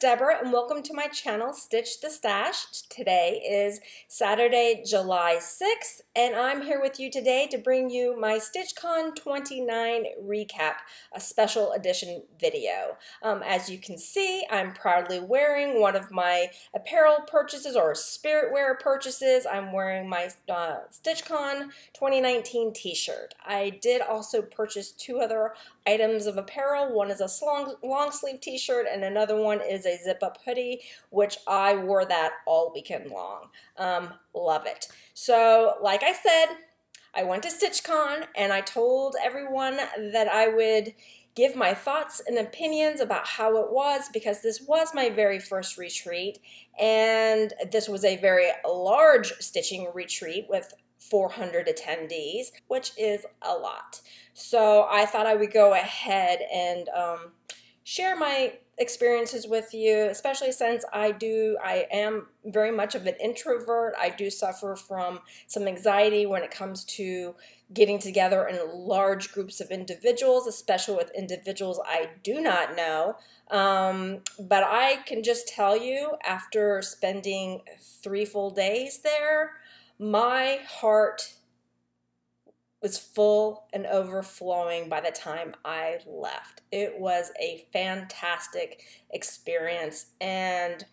Deborah and welcome to my channel Stitch the Stash. Today is Saturday, July 6th and I'm here with you today to bring you my StitchCon 29 recap, a special edition video. Um, as you can see, I'm proudly wearing one of my apparel purchases or spirit wear purchases. I'm wearing my uh, StitchCon 2019 t-shirt. I did also purchase two other items of apparel. One is a long, long sleeve t-shirt and another one is a zip up hoodie, which I wore that all weekend long. Um, love it. So like I said, I went to StitchCon and I told everyone that I would give my thoughts and opinions about how it was because this was my very first retreat and this was a very large stitching retreat with 400 attendees, which is a lot. So I thought I would go ahead and um, share my experiences with you, especially since I do, I am very much of an introvert. I do suffer from some anxiety when it comes to getting together in large groups of individuals, especially with individuals I do not know. Um, but I can just tell you, after spending three full days there, my heart was full and overflowing by the time I left. It was a fantastic experience, and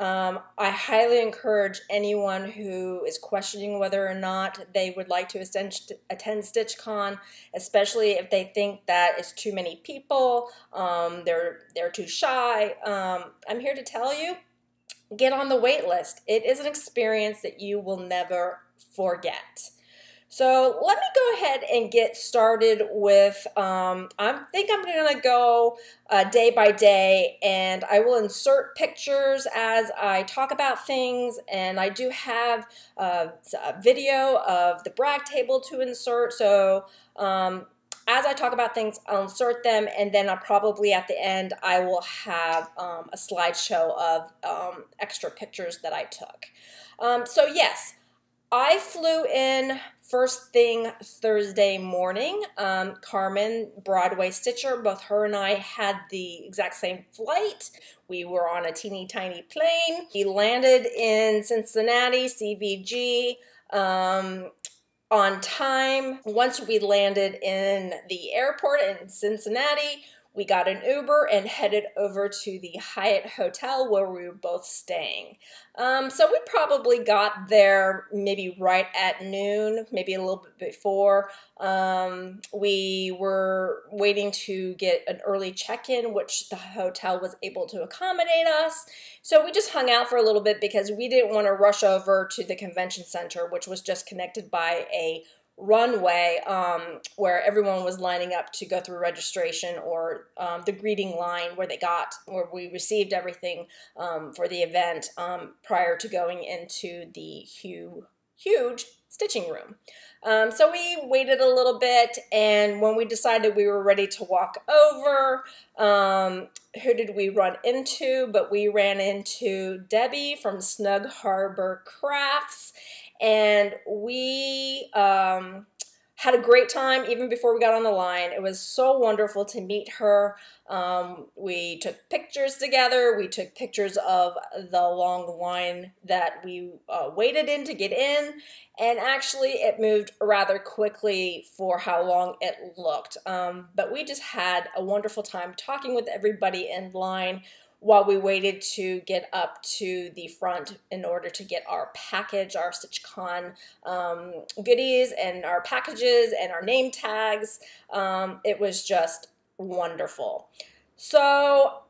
um, I highly encourage anyone who is questioning whether or not they would like to attend, StitchCon, especially if they think that it's too many people, um, they're they're too shy. Um, I'm here to tell you, get on the wait list. It is an experience that you will never forget. So let me go ahead and get started with, um, I think I'm going to go uh, day by day and I will insert pictures as I talk about things and I do have uh, a video of the brag table to insert. So um, as I talk about things, I'll insert them, and then I'll probably at the end I will have um, a slideshow of um, extra pictures that I took. Um, so yes, I flew in first thing Thursday morning. Um, Carmen, Broadway Stitcher, both her and I had the exact same flight. We were on a teeny tiny plane. We landed in Cincinnati, CVG. Um, on time. Once we landed in the airport in Cincinnati, we got an Uber and headed over to the Hyatt Hotel where we were both staying. Um, so we probably got there maybe right at noon, maybe a little bit before. Um, we were waiting to get an early check-in, which the hotel was able to accommodate us. So we just hung out for a little bit because we didn't want to rush over to the convention center, which was just connected by a runway um, where everyone was lining up to go through registration or um, the greeting line where they got where we received everything um, for the event um, prior to going into the huge huge stitching room. Um, so we waited a little bit and when we decided we were ready to walk over, um, who did we run into? But we ran into Debbie from Snug Harbor Crafts and we um, had a great time even before we got on the line. It was so wonderful to meet her. Um, we took pictures together. We took pictures of the long line that we uh, waited in to get in. And actually, it moved rather quickly for how long it looked. Um, but we just had a wonderful time talking with everybody in line while we waited to get up to the front in order to get our package, our StitchCon um, goodies and our packages and our name tags. Um, it was just wonderful. So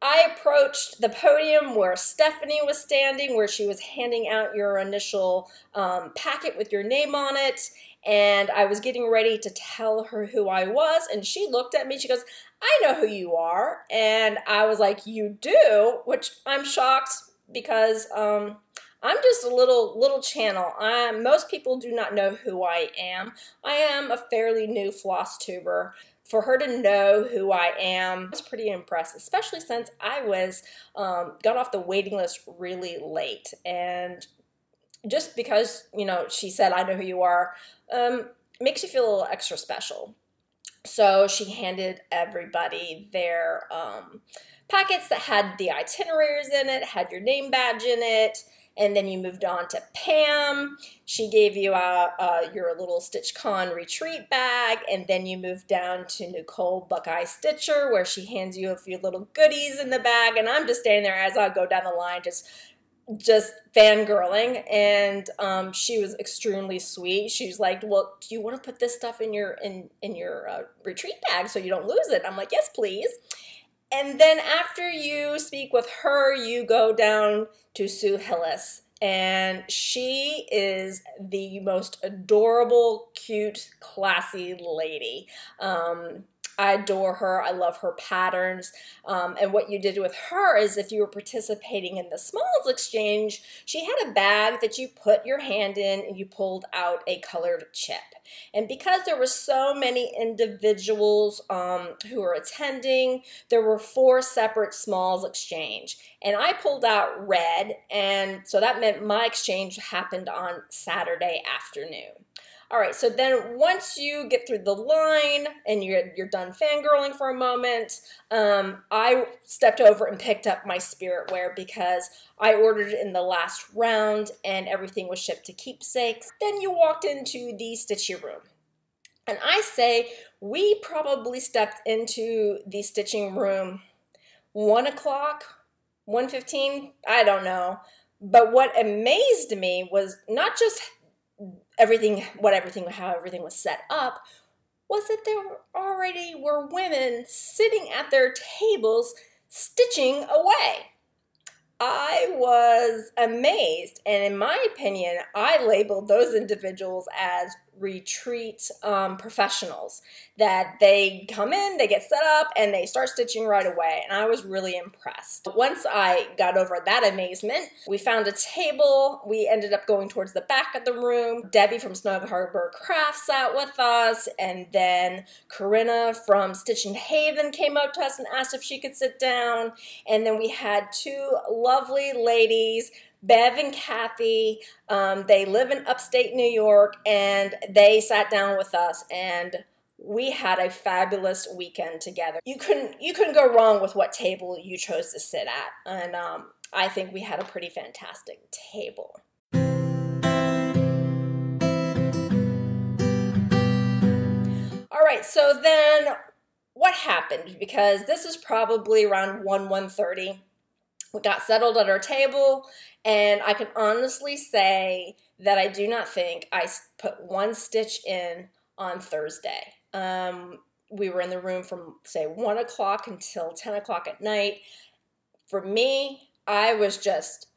I approached the podium where Stephanie was standing, where she was handing out your initial um, packet with your name on it. And I was getting ready to tell her who I was. And she looked at me. She goes, I know who you are. And I was like, You do? Which I'm shocked because um, I'm just a little little channel. I, most people do not know who I am. I am a fairly new floss tuber. For her to know who I am, I was pretty impressed, especially since I was um, got off the waiting list really late. And just because, you know, she said, I know who you are, um, makes you feel a little extra special. So she handed everybody their um, packets that had the itineraries in it, had your name badge in it, and then you moved on to Pam. She gave you a, a, your little StitchCon retreat bag, and then you moved down to Nicole Buckeye Stitcher, where she hands you a few little goodies in the bag, and I'm just standing there as I go down the line, just just fangirling and um, she was extremely sweet she's like well do you want to put this stuff in your in in your uh, retreat bag so you don't lose it i'm like yes please and then after you speak with her, you go down to Sue Hillis. And she is the most adorable, cute, classy lady. Um, I adore her. I love her patterns. Um, and what you did with her is if you were participating in the Smalls Exchange, she had a bag that you put your hand in and you pulled out a colored chip. And because there were so many individuals um, who were attending, there were four separate Smalls Exchange. And I pulled out red, and so that meant my exchange happened on Saturday afternoon. All right, so then once you get through the line and you're, you're done fangirling for a moment, um, I stepped over and picked up my spirit wear because I ordered it in the last round and everything was shipped to keepsakes. Then you walked into the stitchy room. And I say we probably stepped into the stitching room one o'clock, 1.15, I don't know. But what amazed me was not just everything, what everything, how everything was set up, was that there already were women sitting at their tables stitching away. I was amazed, and in my opinion, I labeled those individuals as retreat um, professionals that they come in, they get set up, and they start stitching right away. And I was really impressed. Once I got over that amazement, we found a table. We ended up going towards the back of the room. Debbie from Snug Harbor Crafts sat with us, and then Corinna from Stitch Haven came up to us and asked if she could sit down. And then we had two lovely ladies Bev and Kathy, um, they live in upstate New York, and they sat down with us and we had a fabulous weekend together. You couldn't you couldn't go wrong with what table you chose to sit at, and um, I think we had a pretty fantastic table. All right, so then what happened? Because this is probably around 1 1.30. We got settled at our table and I can honestly say that I do not think I put one stitch in on Thursday. Um, we were in the room from, say, 1 o'clock until 10 o'clock at night. For me, I was just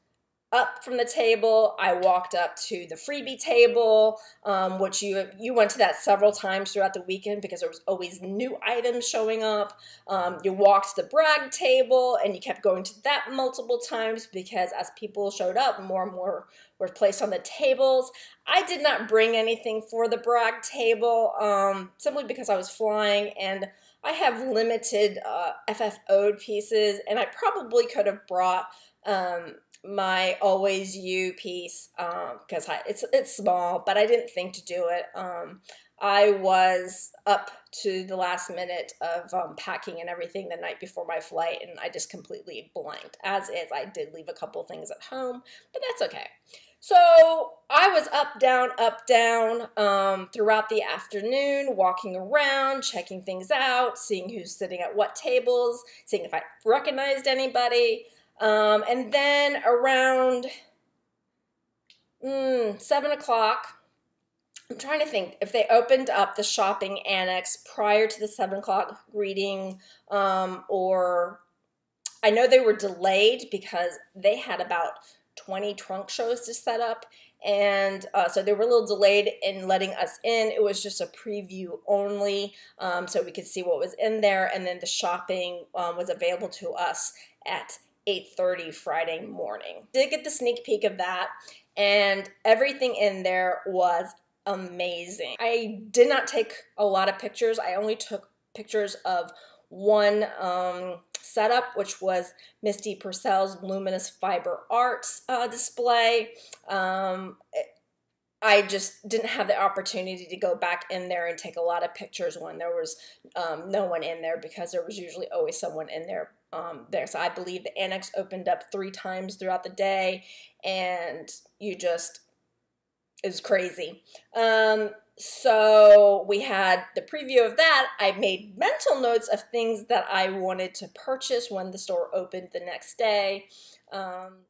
up from the table. I walked up to the freebie table, um, which you you went to that several times throughout the weekend because there was always new items showing up. Um, you walked the brag table and you kept going to that multiple times because as people showed up, more and more were placed on the tables. I did not bring anything for the brag table um, simply because I was flying and I have limited uh, FFO'd pieces and I probably could have brought um, my always you piece because um, it's it's small, but I didn't think to do it. Um, I was up to the last minute of um, packing and everything the night before my flight, and I just completely blanked. As is, I did leave a couple things at home, but that's okay. So I was up, down, up, down um, throughout the afternoon, walking around, checking things out, seeing who's sitting at what tables, seeing if I recognized anybody. Um, and then around mm, 7 o'clock, I'm trying to think if they opened up the shopping annex prior to the 7 o'clock greeting um, or I know they were delayed because they had about 20 trunk shows to set up and uh, so they were a little delayed in letting us in. It was just a preview only, um, so we could see what was in there, and then the shopping um, was available to us at 8.30 Friday morning. Did get the sneak peek of that and everything in there was amazing. I did not take a lot of pictures. I only took pictures of one um, setup, which was Misty Purcell's Luminous Fiber Arts uh, display. Um, it, I just didn't have the opportunity to go back in there and take a lot of pictures when there was um, no one in there because there was usually always someone in there um, there. So I believe the annex opened up three times throughout the day, and you just is crazy. Um, so we had the preview of that. I made mental notes of things that I wanted to purchase when the store opened the next day. Um,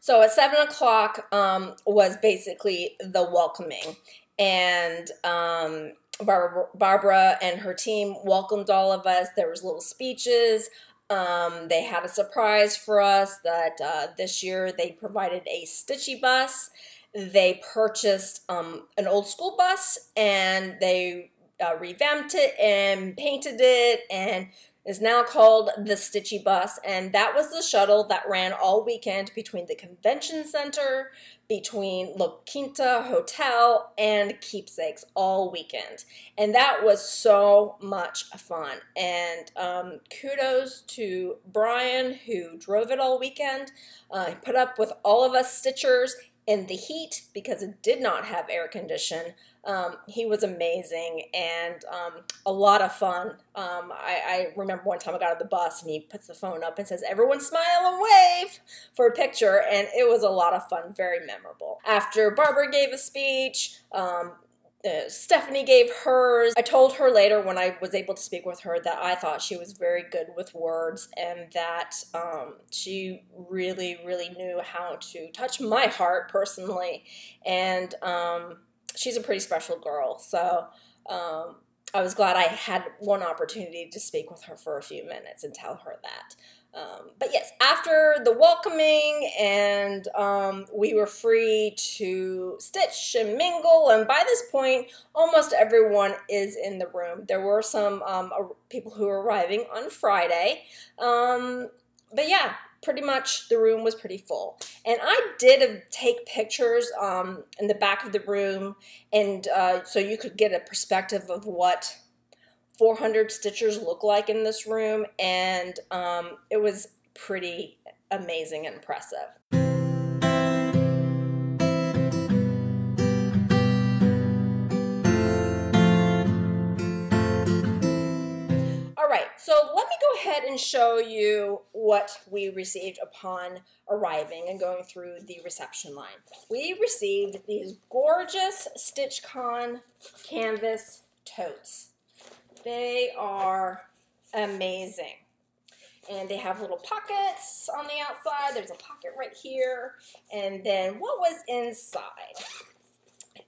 so at seven o'clock um, was basically the welcoming, and um, Barbara, Barbara, and her team welcomed all of us. There was little speeches. Um, they had a surprise for us that uh, this year they provided a Stitchy bus. They purchased um, an old school bus and they uh, revamped it and painted it and is now called the Stitchy Bus. And that was the shuttle that ran all weekend between the convention center, between La Quinta Hotel, and Keepsakes all weekend. And that was so much fun. And um, kudos to Brian who drove it all weekend. Uh, he put up with all of us Stitchers in the heat because it did not have air condition. Um, he was amazing and um, a lot of fun. Um, I, I, remember one time I got on the bus and he puts the phone up and says, Everyone smile and wave for a picture. And it was a lot of fun, very memorable. After Barbara gave a speech, um, uh, Stephanie gave hers. I told her later when I was able to speak with her that I thought she was very good with words and that um, she really, really knew how to touch my heart personally. And um, she's a pretty special girl. So um, I was glad I had one opportunity to speak with her for a few minutes and tell her that. Um, but yes, after the welcoming, and um, we were free to stitch and mingle. And by this point, almost everyone is in the room. There were some um, people who were arriving on Friday. Um, but yeah, pretty much the room was pretty full. And I did take pictures um, in the back of the room, and uh, so you could get a perspective of what 400 stitchers look like in this room, and um, it was pretty amazing and impressive. So let me go ahead and show you what we received upon arriving and going through the reception line. We received these gorgeous StitchCon canvas totes. They are amazing. And they have little pockets on the outside. There's a pocket right here. And then what was inside?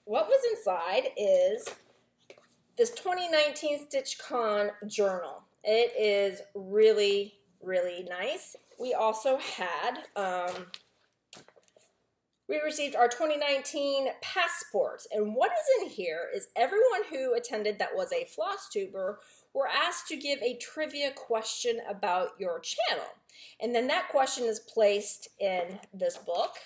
What was inside is this 2019 StitchCon journal. It is really, really nice. We also had um, we received our 2019 passports. And what is in here is everyone who attended that was a floss tuber were asked to give a trivia question about your channel. And then that question is placed in this book.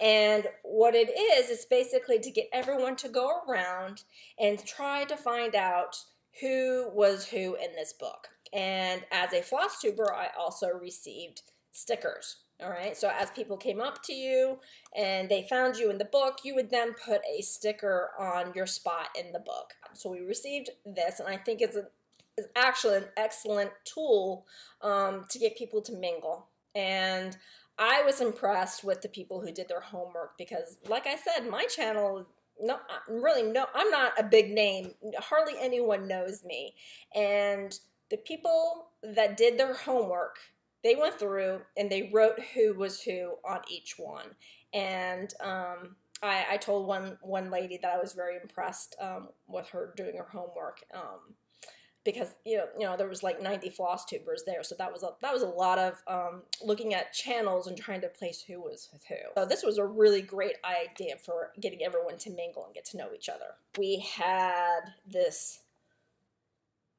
And what it is, is basically to get everyone to go around and try to find out who was who in this book. And as a floss tuber, I also received stickers. All right, so as people came up to you and they found you in the book, you would then put a sticker on your spot in the book. So we received this, and I think it's, a, it's actually an excellent tool um, to get people to mingle. And I was impressed with the people who did their homework because, like I said, my channel no, really no, I'm not a big name. Hardly anyone knows me, and the people that did their homework they went through and they wrote who was who on each one. And um, I, I, told one one lady that I was very impressed um, with her doing her homework um, because you know you know there was like 90 floss tubers there, so that was a that was a lot of um, looking at channels and trying to place who was with who. So this was a really great idea for getting everyone to mingle and get to know each other. We had this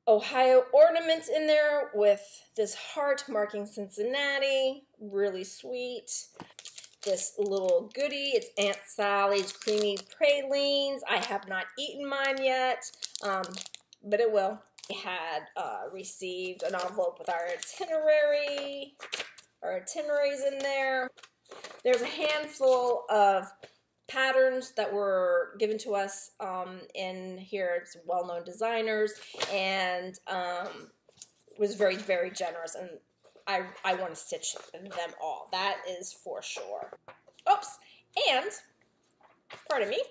Ohio ornament in there with this heart marking Cincinnati. Really sweet. This little goodie, it's Aunt Sally's Creamy Pralines. I have not eaten mine yet, um, but it will. We had uh, received an envelope with our itinerary, our itineraries in there. There's a handful of patterns that were given to us um, in here. It's well-known designers and um, was very, very generous. And I, I want to stitch them all. That is for sure. Oops. And, pardon me,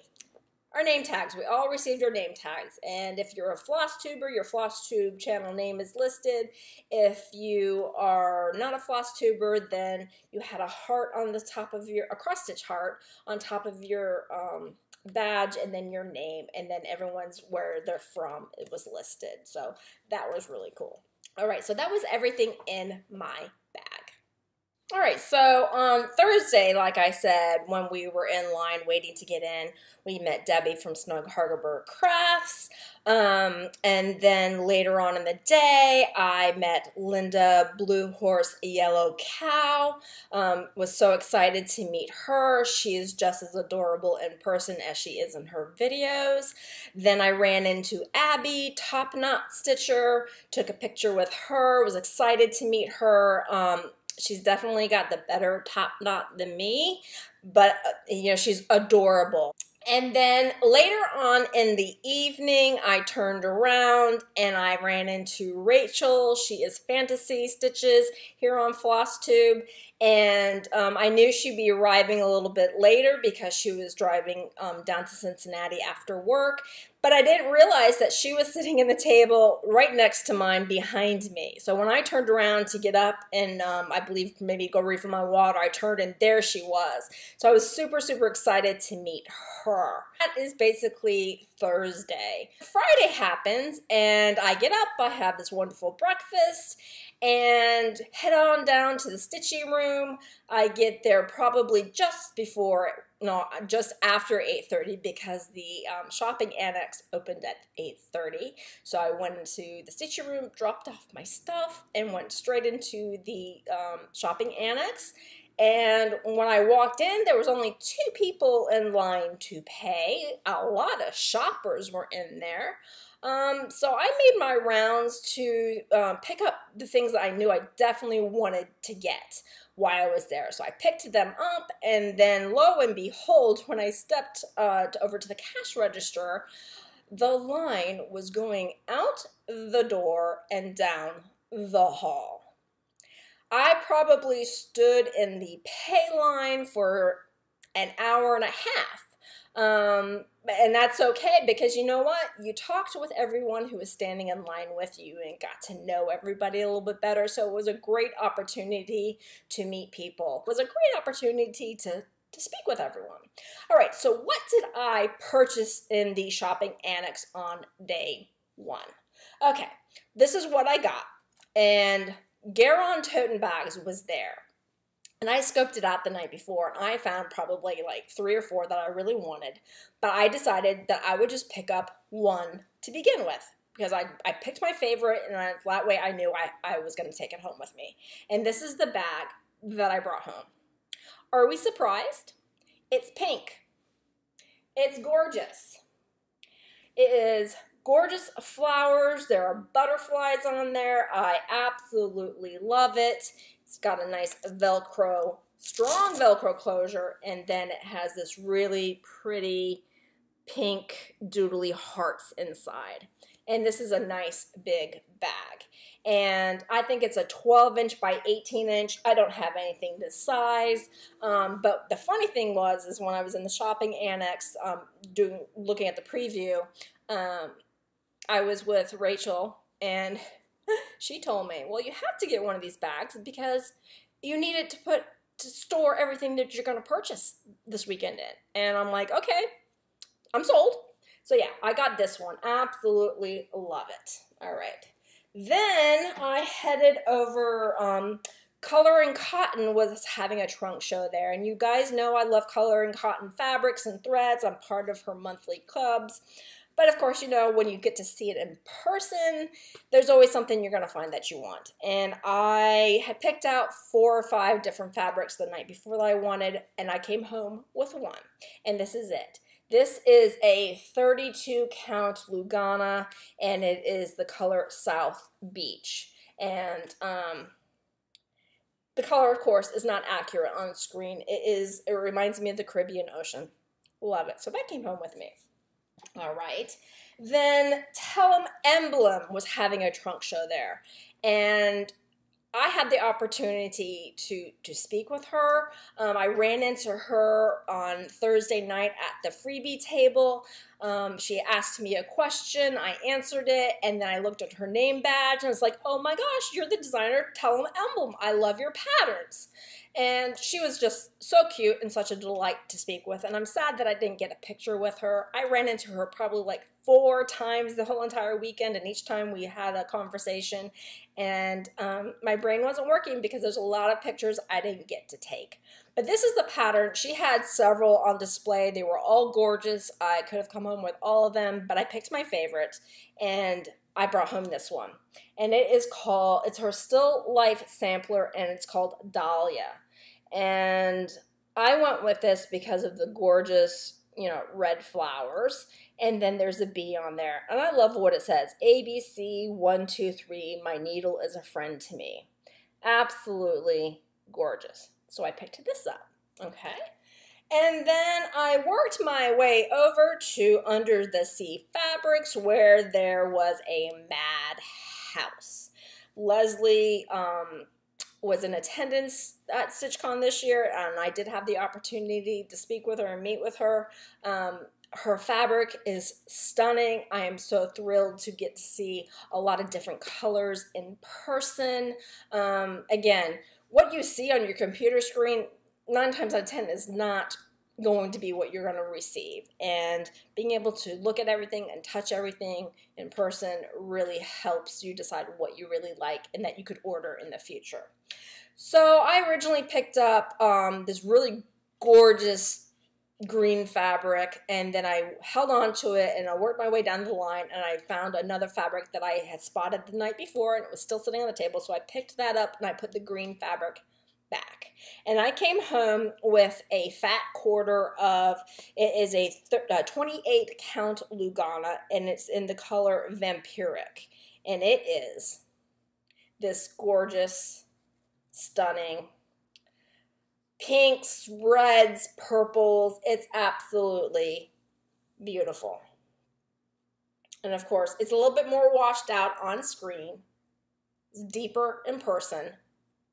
our name tags. We all received our name tags. And if you're a floss tuber, your floss tube channel name is listed. If you are not a floss tuber, then you had a heart on the top of your, a cross stitch heart on top of your um, badge and then your name and then everyone's where they're from it was listed so that was really cool all right so that was everything in my all right, so on Thursday, like I said, when we were in line waiting to get in, we met Debbie from Snug Harbor Crafts. Um, and then later on in the day, I met Linda Blue Horse Yellow Cow. Um, was so excited to meet her. She is just as adorable in person as she is in her videos. Then I ran into Abby, Top Knot Stitcher, took a picture with her, was excited to meet her. She's definitely got the better top knot than me, but uh, you know, she's adorable. And then later on in the evening, I turned around and I ran into Rachel. She is Fantasy Stitches here on FlossTube. And um, I knew she'd be arriving a little bit later because she was driving um, down to Cincinnati after work. But I didn't realize that she was sitting in the table right next to mine behind me. So when I turned around to get up and um, I believe maybe go refill my water, I turned and there she was. So I was super, super excited to meet her. That is basically Thursday. Friday happens and I get up, I have this wonderful breakfast, and head on down to the stitching room. I get there probably just before, no, just after 8.30 because the um, shopping annex opened at 8.30. So I went into the stitching room, dropped off my stuff, and went straight into the um, shopping annex. And when I walked in, there was only two people in line to pay. A lot of shoppers were in there. Um, so I made my rounds to um, pick up the things that I knew I definitely wanted to get while I was there. So I picked them up, and then lo and behold, when I stepped uh, over to the cash register, the line was going out the door and down the hall. I probably stood in the pay line for an hour and a half um, and that's okay because you know what? You talked with everyone who was standing in line with you and got to know everybody a little bit better. So it was a great opportunity to meet people. It was a great opportunity to to speak with everyone. All right, so what did I purchase in the shopping annex on day one? Okay, this is what I got. And Garon Toten Bags was there. And I scoped it out the night before and I found probably like three or four that I really wanted. But I decided that I would just pick up one to begin with because I, I picked my favorite and I, that way I knew I, I was going to take it home with me. And this is the bag that I brought home. Are we surprised? It's pink. It's gorgeous. It is gorgeous flowers. There are butterflies on there. I absolutely love it. It's got a nice Velcro, strong Velcro closure, and then it has this really pretty pink doodly hearts inside. And this is a nice big bag. And I think it's a 12 inch by 18 inch. I don't have anything this size. Um, but the funny thing was, is when I was in the shopping annex um, doing looking at the preview, um, I was with Rachel and she told me, well, you have to get one of these bags because you need it to put to store everything that you're going to purchase this weekend in. And I'm like, okay, I'm sold. So yeah, I got this one. Absolutely love it. All right. Then I headed over. Um, Color and Cotton was having a trunk show there, and you guys know I love Color and Cotton fabrics and threads. I'm part of her monthly clubs. But of course, you know, when you get to see it in person, there's always something you're going to find that you want. And I had picked out four or five different fabrics the night before that I wanted, and I came home with one. And this is it. This is a 32 count Lugana, and it is the color South Beach. And um, the color, of course, is not accurate on screen. It is. It reminds me of the Caribbean Ocean. Love it. So that came home with me. All right. Then Tellin' Emblem was having a trunk show there. And I had the opportunity to to speak with her. Um, I ran into her on Thursday night at the freebie table. Um, she asked me a question, I answered it, and then I looked at her name badge and I was like, "Oh my gosh, you're the designer Tellin' Emblem. I love your patterns." And she was just so cute and such a delight to speak with. And I'm sad that I didn't get a picture with her. I ran into her probably like four times the whole entire weekend, and each time we had a conversation. And um, my brain wasn't working because there's a lot of pictures I didn't get to take. But this is the pattern. She had several on display. They were all gorgeous. I could have come home with all of them, but I picked my favorite. And I brought home this one. And it is called, it's her still life sampler and it's called Dahlia. And I went with this because of the gorgeous, you know, red flowers. And then there's a B on there. And I love what it says ABC 123, my needle is a friend to me. Absolutely gorgeous. So I picked this up. Okay. And then I worked my way over to Under the Sea Fabrics where there was a mad house. Leslie um, was in attendance at StitchCon this year, and I did have the opportunity to speak with her and meet with her. Um, her fabric is stunning. I am so thrilled to get to see a lot of different colors in person. Um, again, what you see on your computer screen nine times out of ten is not going to be what you're going to receive. And being able to look at everything and touch everything in person really helps you decide what you really like and that you could order in the future. So I originally picked up um, this really gorgeous green fabric and then I held on to it and I worked my way down the line and I found another fabric that I had spotted the night before and it was still sitting on the table so I picked that up and I put the green fabric back. And I came home with a fat quarter of, it is a, a uh, 28 count Lugana and it's in the color Vampiric. And it is this gorgeous, stunning pinks, reds, purples. It's absolutely beautiful. And of course, it's a little bit more washed out on screen. It's deeper in person,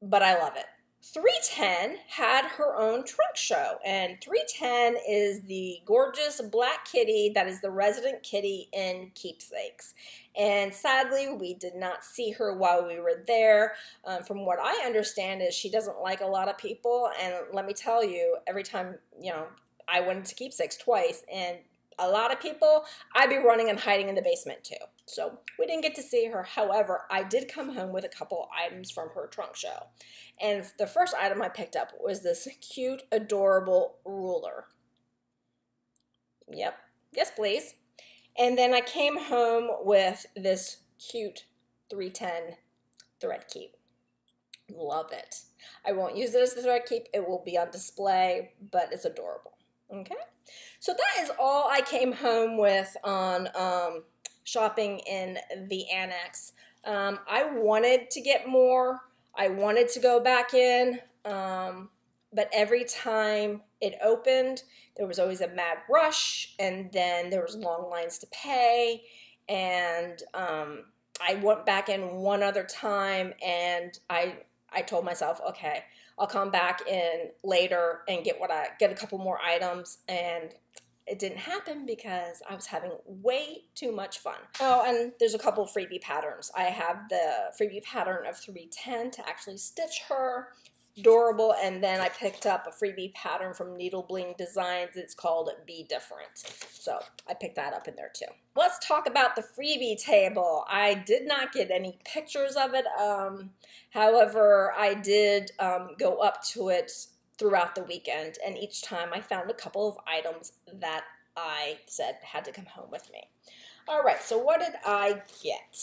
but I love it. 310 had her own trunk show, and 310 is the gorgeous black kitty that is the resident kitty in Keepsakes. And sadly, we did not see her while we were there. Um, from what I understand, is she doesn't like a lot of people, and let me tell you, every time you know, I went to Keepsakes twice, and a lot of people, I'd be running and hiding in the basement too. So we didn't get to see her. However, I did come home with a couple items from her trunk show. And the first item I picked up was this cute, adorable ruler. Yep. Yes, please. And then I came home with this cute 310 thread keep. Love it. I won't use it as the thread keep. It will be on display, but it's adorable. Okay. So that is all I came home with on um, shopping in the annex. Um, I wanted to get more. I wanted to go back in, um, but every time it opened, there was always a mad rush, and then there was long lines to pay. And um, I went back in one other time, and I I told myself, okay, I'll come back in later and get what I get a couple more items and it didn't happen because I was having way too much fun. Oh, and there's a couple freebie patterns. I have the freebie pattern of 310 to actually stitch her adorable. And then I picked up a freebie pattern from Needle Bling Designs. It's called Be Different. So I picked that up in there too. Let's talk about the freebie table. I did not get any pictures of it. Um, however, I did um, go up to it throughout the weekend. And each time I found a couple of items that I said had to come home with me. All right, so what did I get?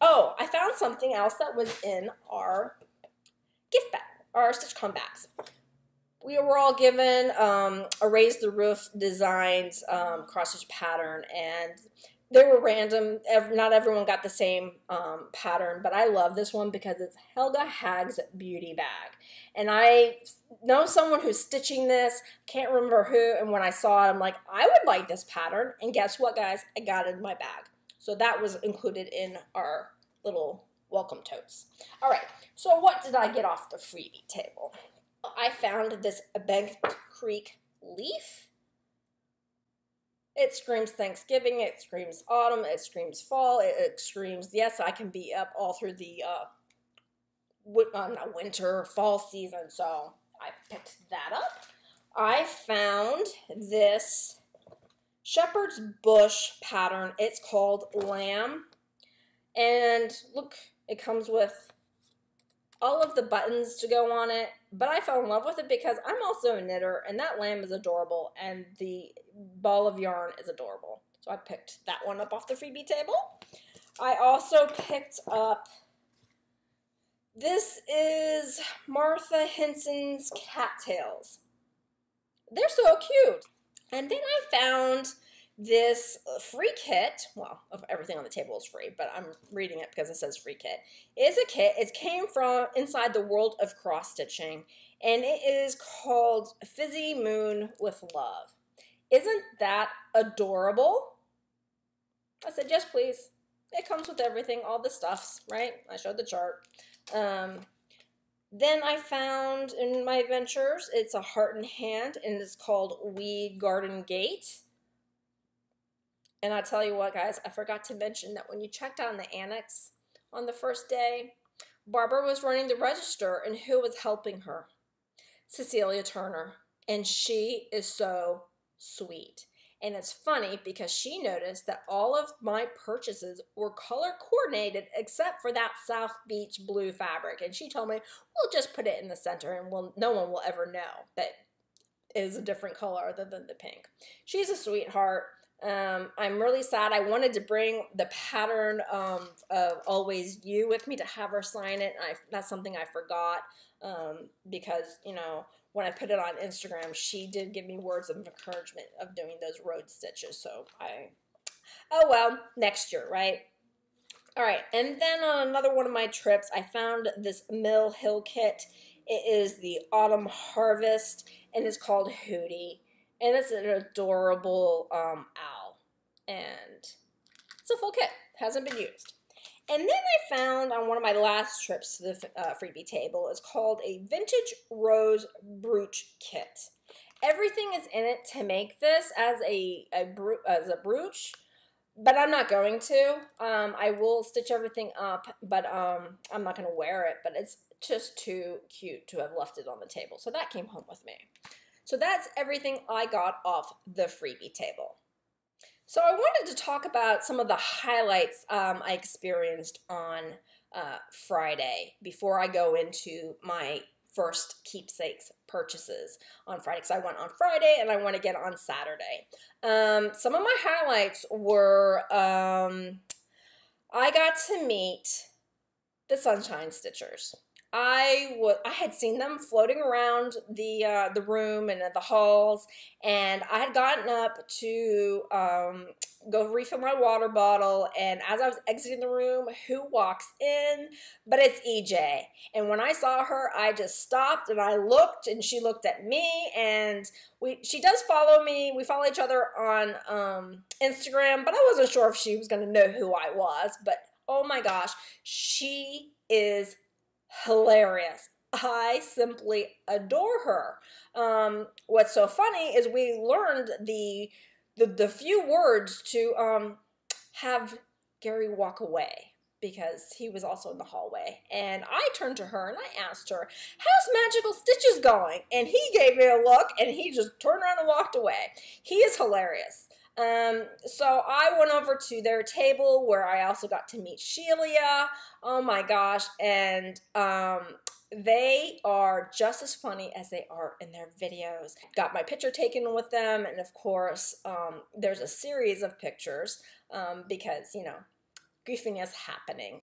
Oh, I found something else that was in our gift bag our StitchCon bags. We were all given um, a Raise the Roof Designs um, cross stitch pattern, and they were random. Not everyone got the same um, pattern, but I love this one because it's Helga Haag's beauty bag. And I know someone who's stitching this, can't remember who, and when I saw it, I'm like, I would like this pattern. And guess what, guys? I got it in my bag. So that was included in our little welcome totes. All right, so what did I get off the freebie table? I found this Bent Creek leaf. It screams Thanksgiving, it screams autumn, it screams fall, it, it screams, yes, I can be up all through the uh, uh, not winter, fall season, so I picked that up. I found this shepherd's bush pattern. It's called Lamb. And look, it comes with all of the buttons to go on it, but I fell in love with it because I'm also a knitter, and that lamb is adorable, and the ball of yarn is adorable. So I picked that one up off the freebie table. I also picked up, this is Martha Henson's cattails. They're so cute. And then I found this free kit, well, everything on the table is free, but I'm reading it because it says free kit, is a kit. It came from inside the world of cross stitching, and it is called Fizzy Moon with Love. Isn't that adorable? I said, yes, please. It comes with everything, all the stuffs, right? I showed the chart. Um, then I found in my ventures, it's a Heart in Hand, and it's called Weed Garden Gate. And I tell you what, guys, I forgot to mention that when you checked out in the annex on the first day, Barbara was running the register, and who was helping her? Cecilia Turner. And she is so sweet. And it's funny because she noticed that all of my purchases were color coordinated except for that South Beach blue fabric. And she told me, we'll just put it in the center and we'll, no one will ever know that is a different color other than the pink. She's a sweetheart. Um, I'm really sad. I wanted to bring the pattern um, of Always You with me to have her sign it. I, that's something I forgot um, because, you know, when I put it on Instagram, she did give me words of encouragement of doing those Rhodes stitches. So I, oh well, next year, right? All right, and then on another one of my trips, I found this Mill Hill kit. It is the Autumn Harvest, and it's called Hootie and it's an adorable um, owl. And it's a full kit, hasn't been used. And then I found on one of my last trips to the uh, freebie table, it's called a Vintage Rose Brooch Kit. Everything is in it to make this as a, a as a brooch, but I'm not going to. Um, I will stitch everything up, but um, I'm not going to wear it. But it's just too cute to have left it on the table. So that came home with me. So that's everything I got off the freebie table. So I wanted to talk about some of the highlights um, I experienced on uh, Friday before I go into my first keepsakes purchases on Friday because I went on Friday and I want to get on Saturday. Um, some of my highlights were um, I got to meet the Sunshine Stitchers. I was I had seen them floating around the uh, the room and the halls, and I had gotten up to um, go refill my water bottle. And as I was exiting the room, who walks in? But it's EJ. And when I saw her, I just stopped and I looked, and she looked at me. And we she does follow me. We follow each other on um, Instagram, but I wasn't sure if she was going to know who I was. But oh my gosh, she is hilarious. I simply adore her. Um, what's so funny is we learned the the, the few words to um, have Gary walk away because he was also in the hallway. And I turned to her and I asked her, How's Magical Stitches going? And he gave me a look and he just turned around and walked away. He is hilarious. Um, so I went over to their table where I also got to meet Sheila. Oh my gosh. And um, they are just as funny as they are in their videos. Got my picture taken with them. And of course, um, there's a series of pictures um, because, you know, goofing is happening.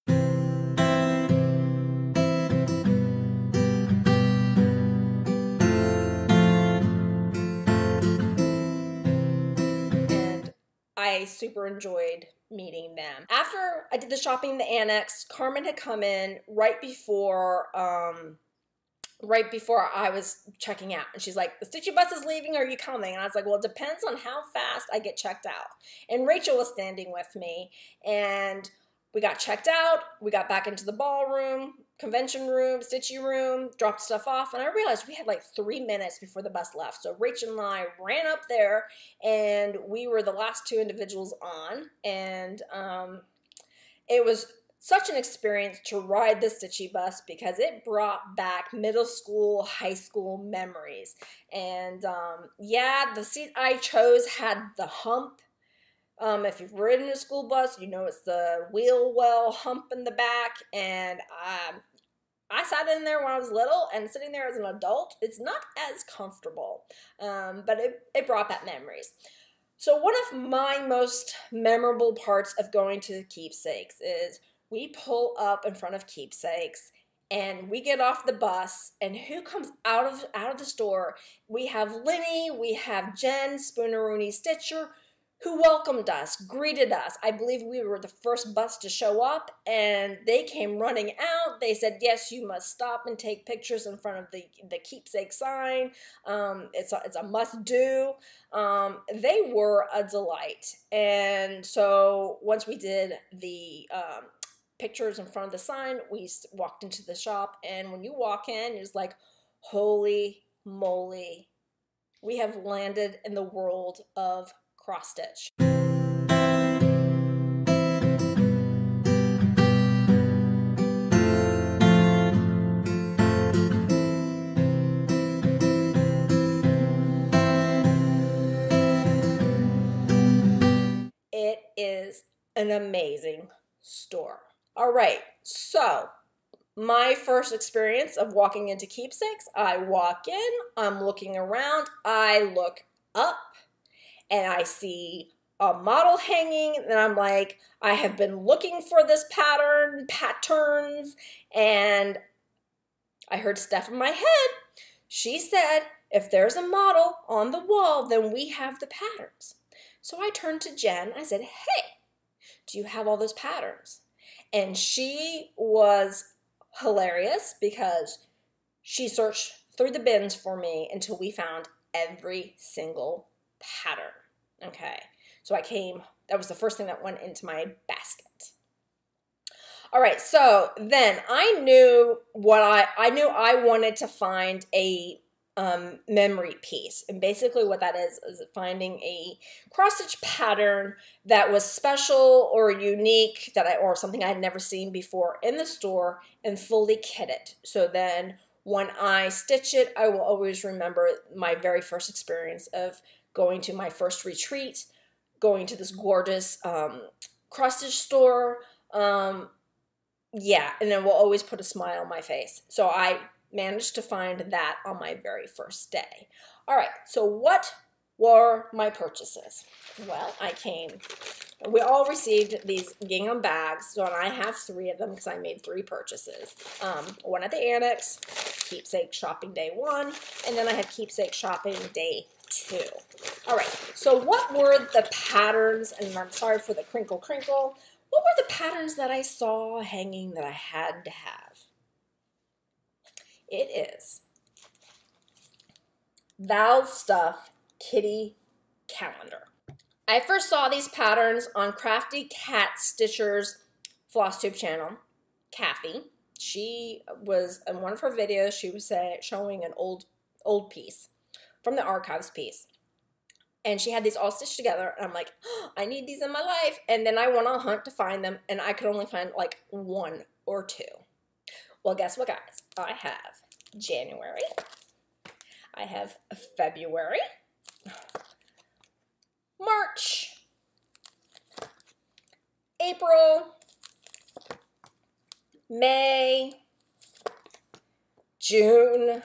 I super enjoyed meeting them. After I did the shopping in the annex, Carmen had come in right before um, right before I was checking out. And she's like, the Stitchy bus is leaving, are you coming? And I was like, well, it depends on how fast I get checked out. And Rachel was standing with me, and we got checked out. We got back into the ballroom, convention room, stitchy room, dropped stuff off, and I realized we had like three minutes before the bus left. So Rachel and I ran up there, and we were the last two individuals on, and um, it was such an experience to ride the Stitchy bus because it brought back middle school, high school memories. And um, yeah, the seat I chose had the hump. Um, if you've ridden a school bus, you know it's the wheel well hump in the back. And um, I sat in there when I was little, and sitting there as an adult, it's not as comfortable. Um, but it, it brought back memories. So, one of my most memorable parts of going to Keepsakes is we pull up in front of Keepsakes and we get off the bus and who comes out of out of the store we have Linny we have Jen Spooneroony Stitcher who welcomed us greeted us. I believe we were the first bus to show up and they came running out. They said yes you must stop and take pictures in front of the the keepsake sign. Um, it's a, it's a must do. Um, they were a delight. And so once we did the um, pictures in front of the sign. We walked into the shop, and when you walk in, it's like, holy moly, we have landed in the world of cross stitch. It is an amazing store. All right, so my first experience of walking into keepsakes, I walk in, I'm looking around, I look up, and I see a model hanging, and I'm like, I have been looking for this pattern, patterns, and I heard stuff in my head. She said, if there's a model on the wall, then we have the patterns. So I turned to Jen, I said, hey, do you have all those patterns? And she was hilarious because she searched through the bins for me until we found every single pattern. Okay. So I came, that was the first thing that went into my basket. All right, so then I knew what I I knew I wanted to find a um, memory piece. And basically, what that is is finding a cross stitch pattern that was special or unique that I or something I had never seen before in the store and fully kit it. So then, when I stitch it, I will always remember my very first experience of going to my first retreat, going to this gorgeous um, stitch store. Um, yeah, and then will always put a smile on my face. So I managed to find that on my very first day. All right, so what were my purchases? Well, I came, we all received these gingham bags, so I have three of them because I made three purchases. Um, one at the Annex, keepsake shopping day one, and then I had keepsake shopping day two. All right, so what were the patterns, and I'm sorry for the crinkle crinkle, what were the patterns that I saw hanging that I had to have? It is Val's Stuff Kitty Calendar. I first saw these patterns on CraftCat Stitcher's floss tube channel, Kathy. She was in one of her videos, she was showing an old old piece from the archives piece. And she had these all stitched together, and I'm like, oh, I need these in my life. And then I went on a hunt to find them, and I could only find like one or two. Well, guess what, guys? I have January. I have February, March, April, May, June,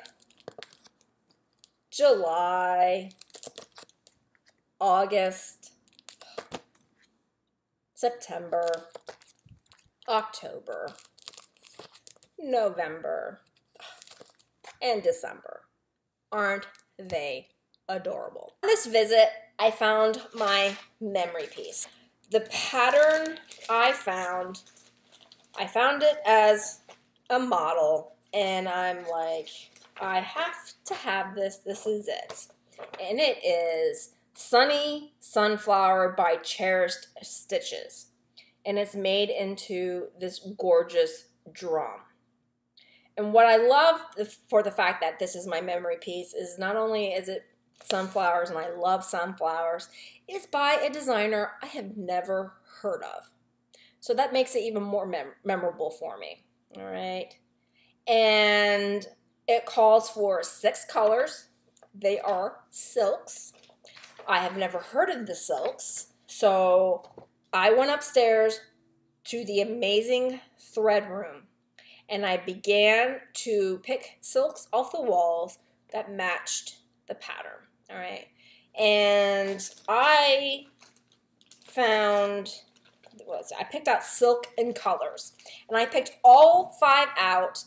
July, August, September, October, November, and December. Aren't they adorable? On this visit, I found my memory piece. The pattern I found, I found it as a model, and I'm like, I have to have this. This is it. And it is Sunny Sunflower by Cherished Stitches. and it's made into this gorgeous drum. And what I love for the fact that this is my memory piece is not only is it sunflowers and I love sunflowers, it's by a designer I have never heard of. So that makes it even more mem memorable for me. All right. And it calls for six colors. They are silks. I have never heard of the silks. So I went upstairs to the amazing thread room and I began to pick silks off the walls that matched the pattern. All right. And I found was I picked out Silk 'n Colors, and I picked all five out,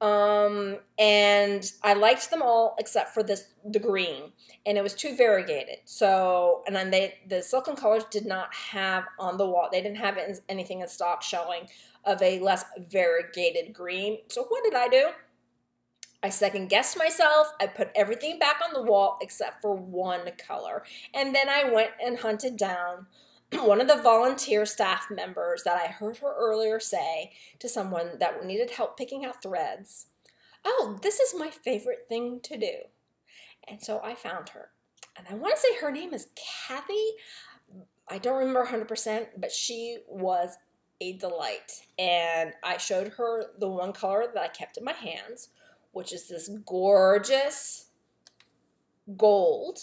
um, and I liked them all except for this the green, and it was too variegated. So, and then they the and colors did not have on the wall. They didn't have anything in stock showing of a less variegated green. So what did I do? I second guessed myself. I put everything back on the wall except for one color. And then I went and hunted down one of the volunteer staff members that I heard her earlier say to someone that needed help picking out threads, Oh, this is my favorite thing to do. And so I found her. And I want to say her name is Kathy. I don't remember 100%, but she was a delight. And I showed her the one color that I kept in my hands, which is this gorgeous gold.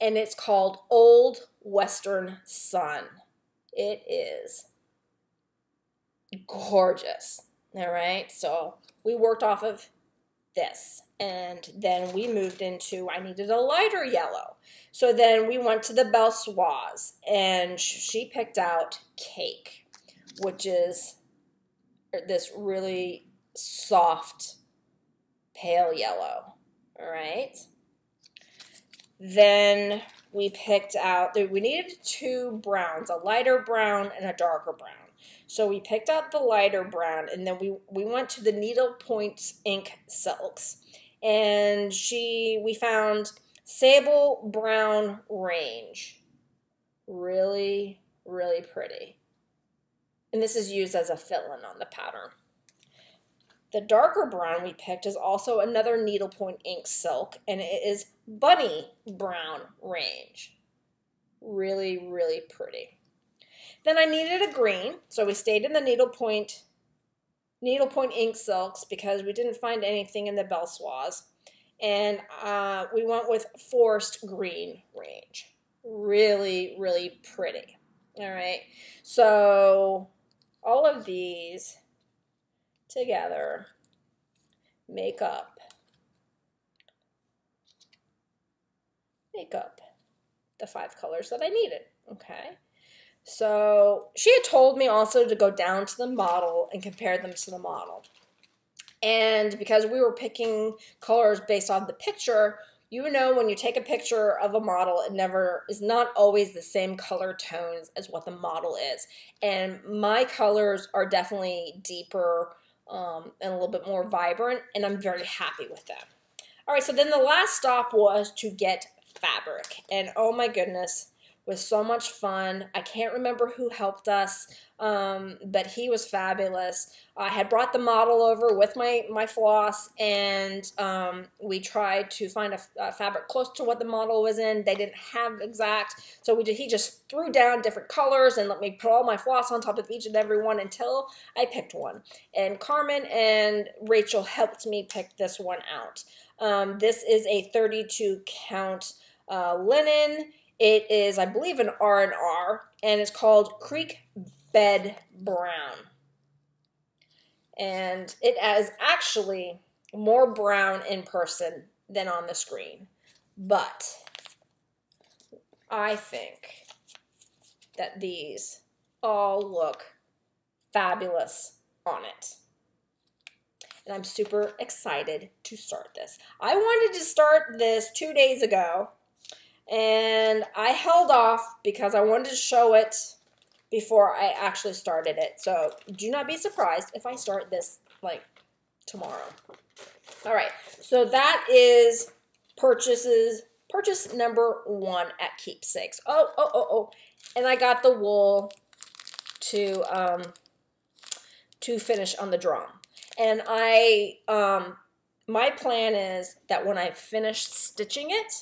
And it's called Old Western Sun. It is gorgeous. All right, so we worked off of this and then we moved into I needed a lighter yellow. So then we went to the Belle Soise and she picked out cake, which is this really soft pale yellow. All right. Then we picked out, that we needed two browns, a lighter brown and a darker brown. So we picked out the lighter brown and then we, we went to the Needlepoint Inc Silks. And she, we found Sable Brown Range. Really, really pretty. And this is used as a fill-in on the pattern. The darker brown we picked is also another needlepoint Inc silk, and it is bunny brown range. Really, really pretty. Then I needed a green, so we stayed in the needlepoint needlepoint Inc silks because we didn't find anything in the Belle Soise. And uh, we went with forest green range. Really, really pretty. All right. So all of these together make up make up the five colors that I needed. Okay. So she had told me also to go down to the model and compare them to the model. And because we were picking colors based on the picture, you know when you take a picture of a model, it never is not always the same color tones as what the model is. And my colors are definitely deeper um, and a little bit more vibrant, and I'm very happy with them. All right, so then the last stop was to get fabric, and oh my goodness, was so much fun. I can't remember who helped us, um, but he was fabulous. I had brought the model over with my, my floss, and um, we tried to find a, a, fabric close to what the model was in. They didn't have exact, so we did, he just threw down different colors and let me put all my floss on top of each and every one until I picked one. And Carmen and Rachel helped me pick this one out. Um, this is a 32 count uh, linen it is, I believe, an R and R, and it's called Creek Bed Brown. And it is actually more brown in person than on the screen. But I think that these all look fabulous on it. And I'm super excited to start this. I wanted to start this two days ago and I held off because I wanted to show it before I actually started it. So do not be surprised if I start this like tomorrow. All right, so that is purchases, purchase number one at Keepsakes. Oh, oh, oh, oh, and I got the wool to um, to finish on the drum. And I, um, my plan is that when I finish stitching it,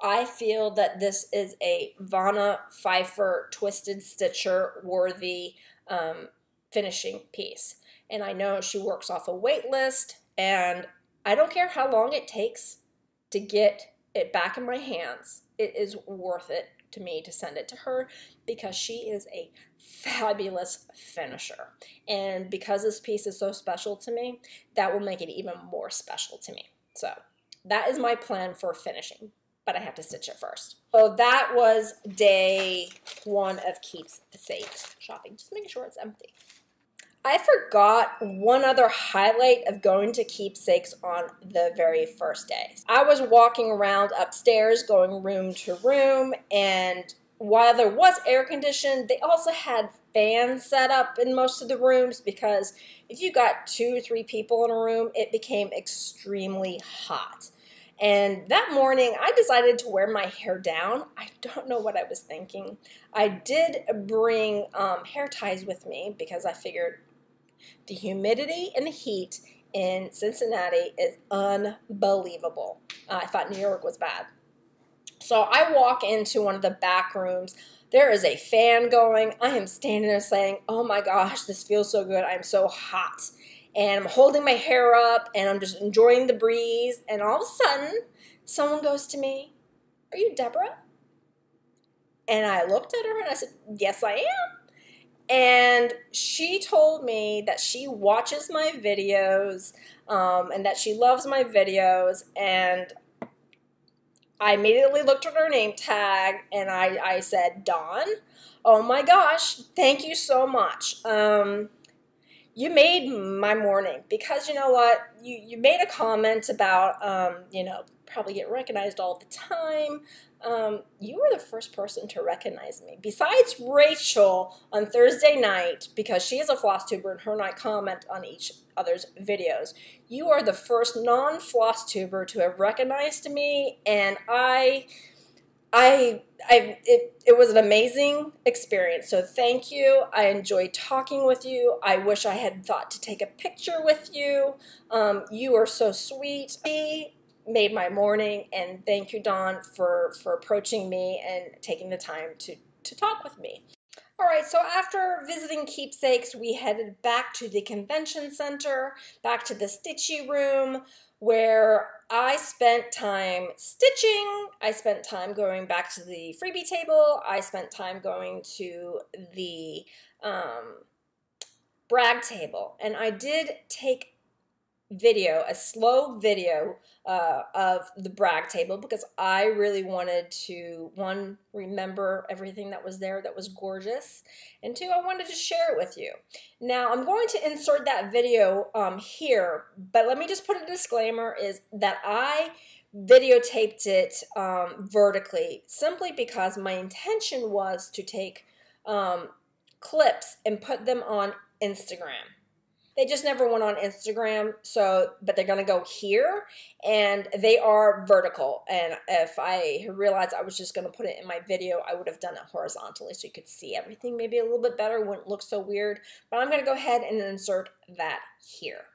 I feel that this is a Vonna Pfeiffer Twisted Stitcher worthy um, finishing piece. And I know she works off a wait list, and I don't care how long it takes to get it back in my hands. It is worth it to me to send it to her because she is a fabulous finisher. And because this piece is so special to me, that will make it even more special to me. So that is my plan for finishing, but I have to stitch it first. So that was day one of Keepsakes shopping. Just making sure it's empty. I forgot one other highlight of going to Keepsakes on the very first day. I was walking around upstairs, going room to room, and while there was air conditioning, they also had fans set up in most of the rooms because if you got two or three people in a room, it became extremely hot. And that morning, I decided to wear my hair down. I don't know what I was thinking. I did bring um, hair ties with me because I figured the humidity and the heat in Cincinnati is unbelievable. Uh, I thought New York was bad. So I walk into one of the back rooms. There is a fan going. I am standing there saying, Oh my gosh, this feels so good. I'm so hot. And I'm holding my hair up and I'm just enjoying the breeze. And all of a sudden, someone goes to me, Are you Deborah? And I looked at her and I said, Yes, I am. And she told me that she watches my videos um, and that she loves my videos. And I immediately looked at her name tag and I, I said, Dawn, oh my gosh, thank you so much. Um, you made my morning because you know what? You, you made a comment about, um, you know, probably get recognized all the time. Um, you were the first person to recognize me. Besides Rachel on Thursday night, because she is a floss tuber and her and I comment on each other's videos, you are the first non-floss tuber to have recognized me, and I, I, I, it, it was an amazing experience. So thank you. I enjoyed talking with you. I wish I had thought to take a picture with you. Um, you are so sweet made my morning and thank you Dawn for for approaching me and taking the time to to talk with me. All right, so after visiting keepsakes, we headed back to the convention center, back to the stitchy room where I spent time stitching. I spent time going back to the freebie table. I spent time going to the um, brag table. And I did take video, a slow video uh, of the brag table because I really wanted to, one, remember everything that was there that was gorgeous, and two, I wanted to share it with you. Now, I'm going to insert that video um, here, but let me just put a disclaimer is that I videotaped it um, vertically simply because my intention was to take um, clips and put them on Instagram. They just never went on Instagram, so but they're gonna go here, and they are vertical. And if I realized I was just gonna put it in my video, I would have done it horizontally so you could see everything maybe a little bit better. Wouldn't look so weird. But I'm gonna go ahead and insert that here.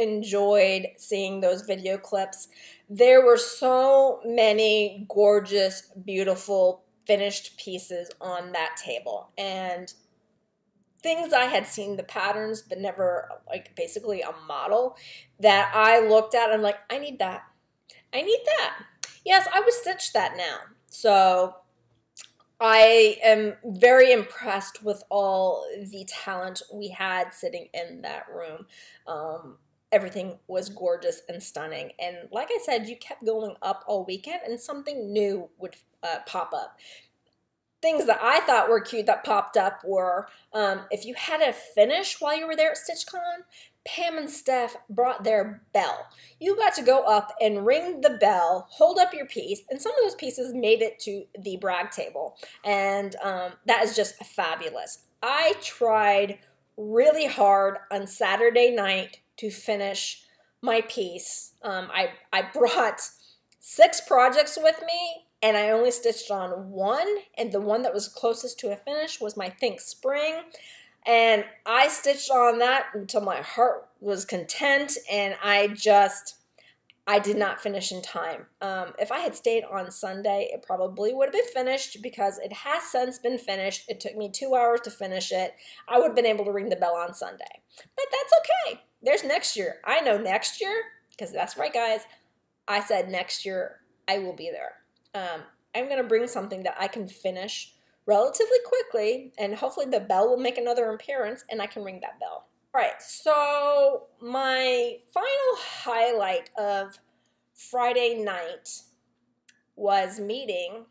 Enjoyed seeing those video clips. There were so many gorgeous, beautiful, finished pieces on that table. And things I had seen the patterns, but never like basically a model that I looked at. I'm like, I need that. I need that. Yes, I would stitch that now. So I am very impressed with all the talent we had sitting in that room. Um, everything was gorgeous and stunning. And like I said, you kept going up all weekend and something new would uh, pop up things that I thought were cute that popped up were um, if you had a finish while you were there at StitchCon, Pam and Steph brought their bell. You got to go up and ring the bell, hold up your piece, and some of those pieces made it to the brag table. And um, that is just fabulous. I tried really hard on Saturday night to finish my piece. Um, I, I brought six projects with me and I only stitched on one, and the one that was closest to a finish was my Think Spring. And I stitched on that until my heart was content, and I just, I did not finish in time. Um, if I had stayed on Sunday, it probably would have been finished because it has since been finished. It took me two hours to finish it. I would have been able to ring the bell on Sunday. But that's okay. There's next year. I know next year, because that's right, guys. I said next year I will be there um, I'm going to bring something that I can finish relatively quickly, and hopefully the bell will make another appearance and I can ring that bell. All right, so my final highlight of Friday night was meeting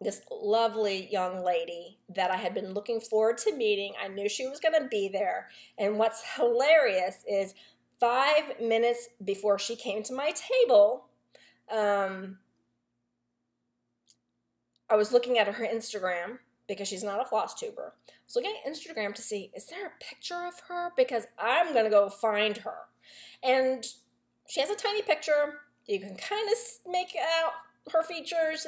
this lovely young lady that I had been looking forward to meeting. I knew she was going to be there. And what's hilarious is five minutes before she came to my table, um, I was looking at her Instagram because she's not a floss tuber. I was looking at Instagram to see is there a picture of her because I'm gonna go find her, and she has a tiny picture. You can kind of make out her features,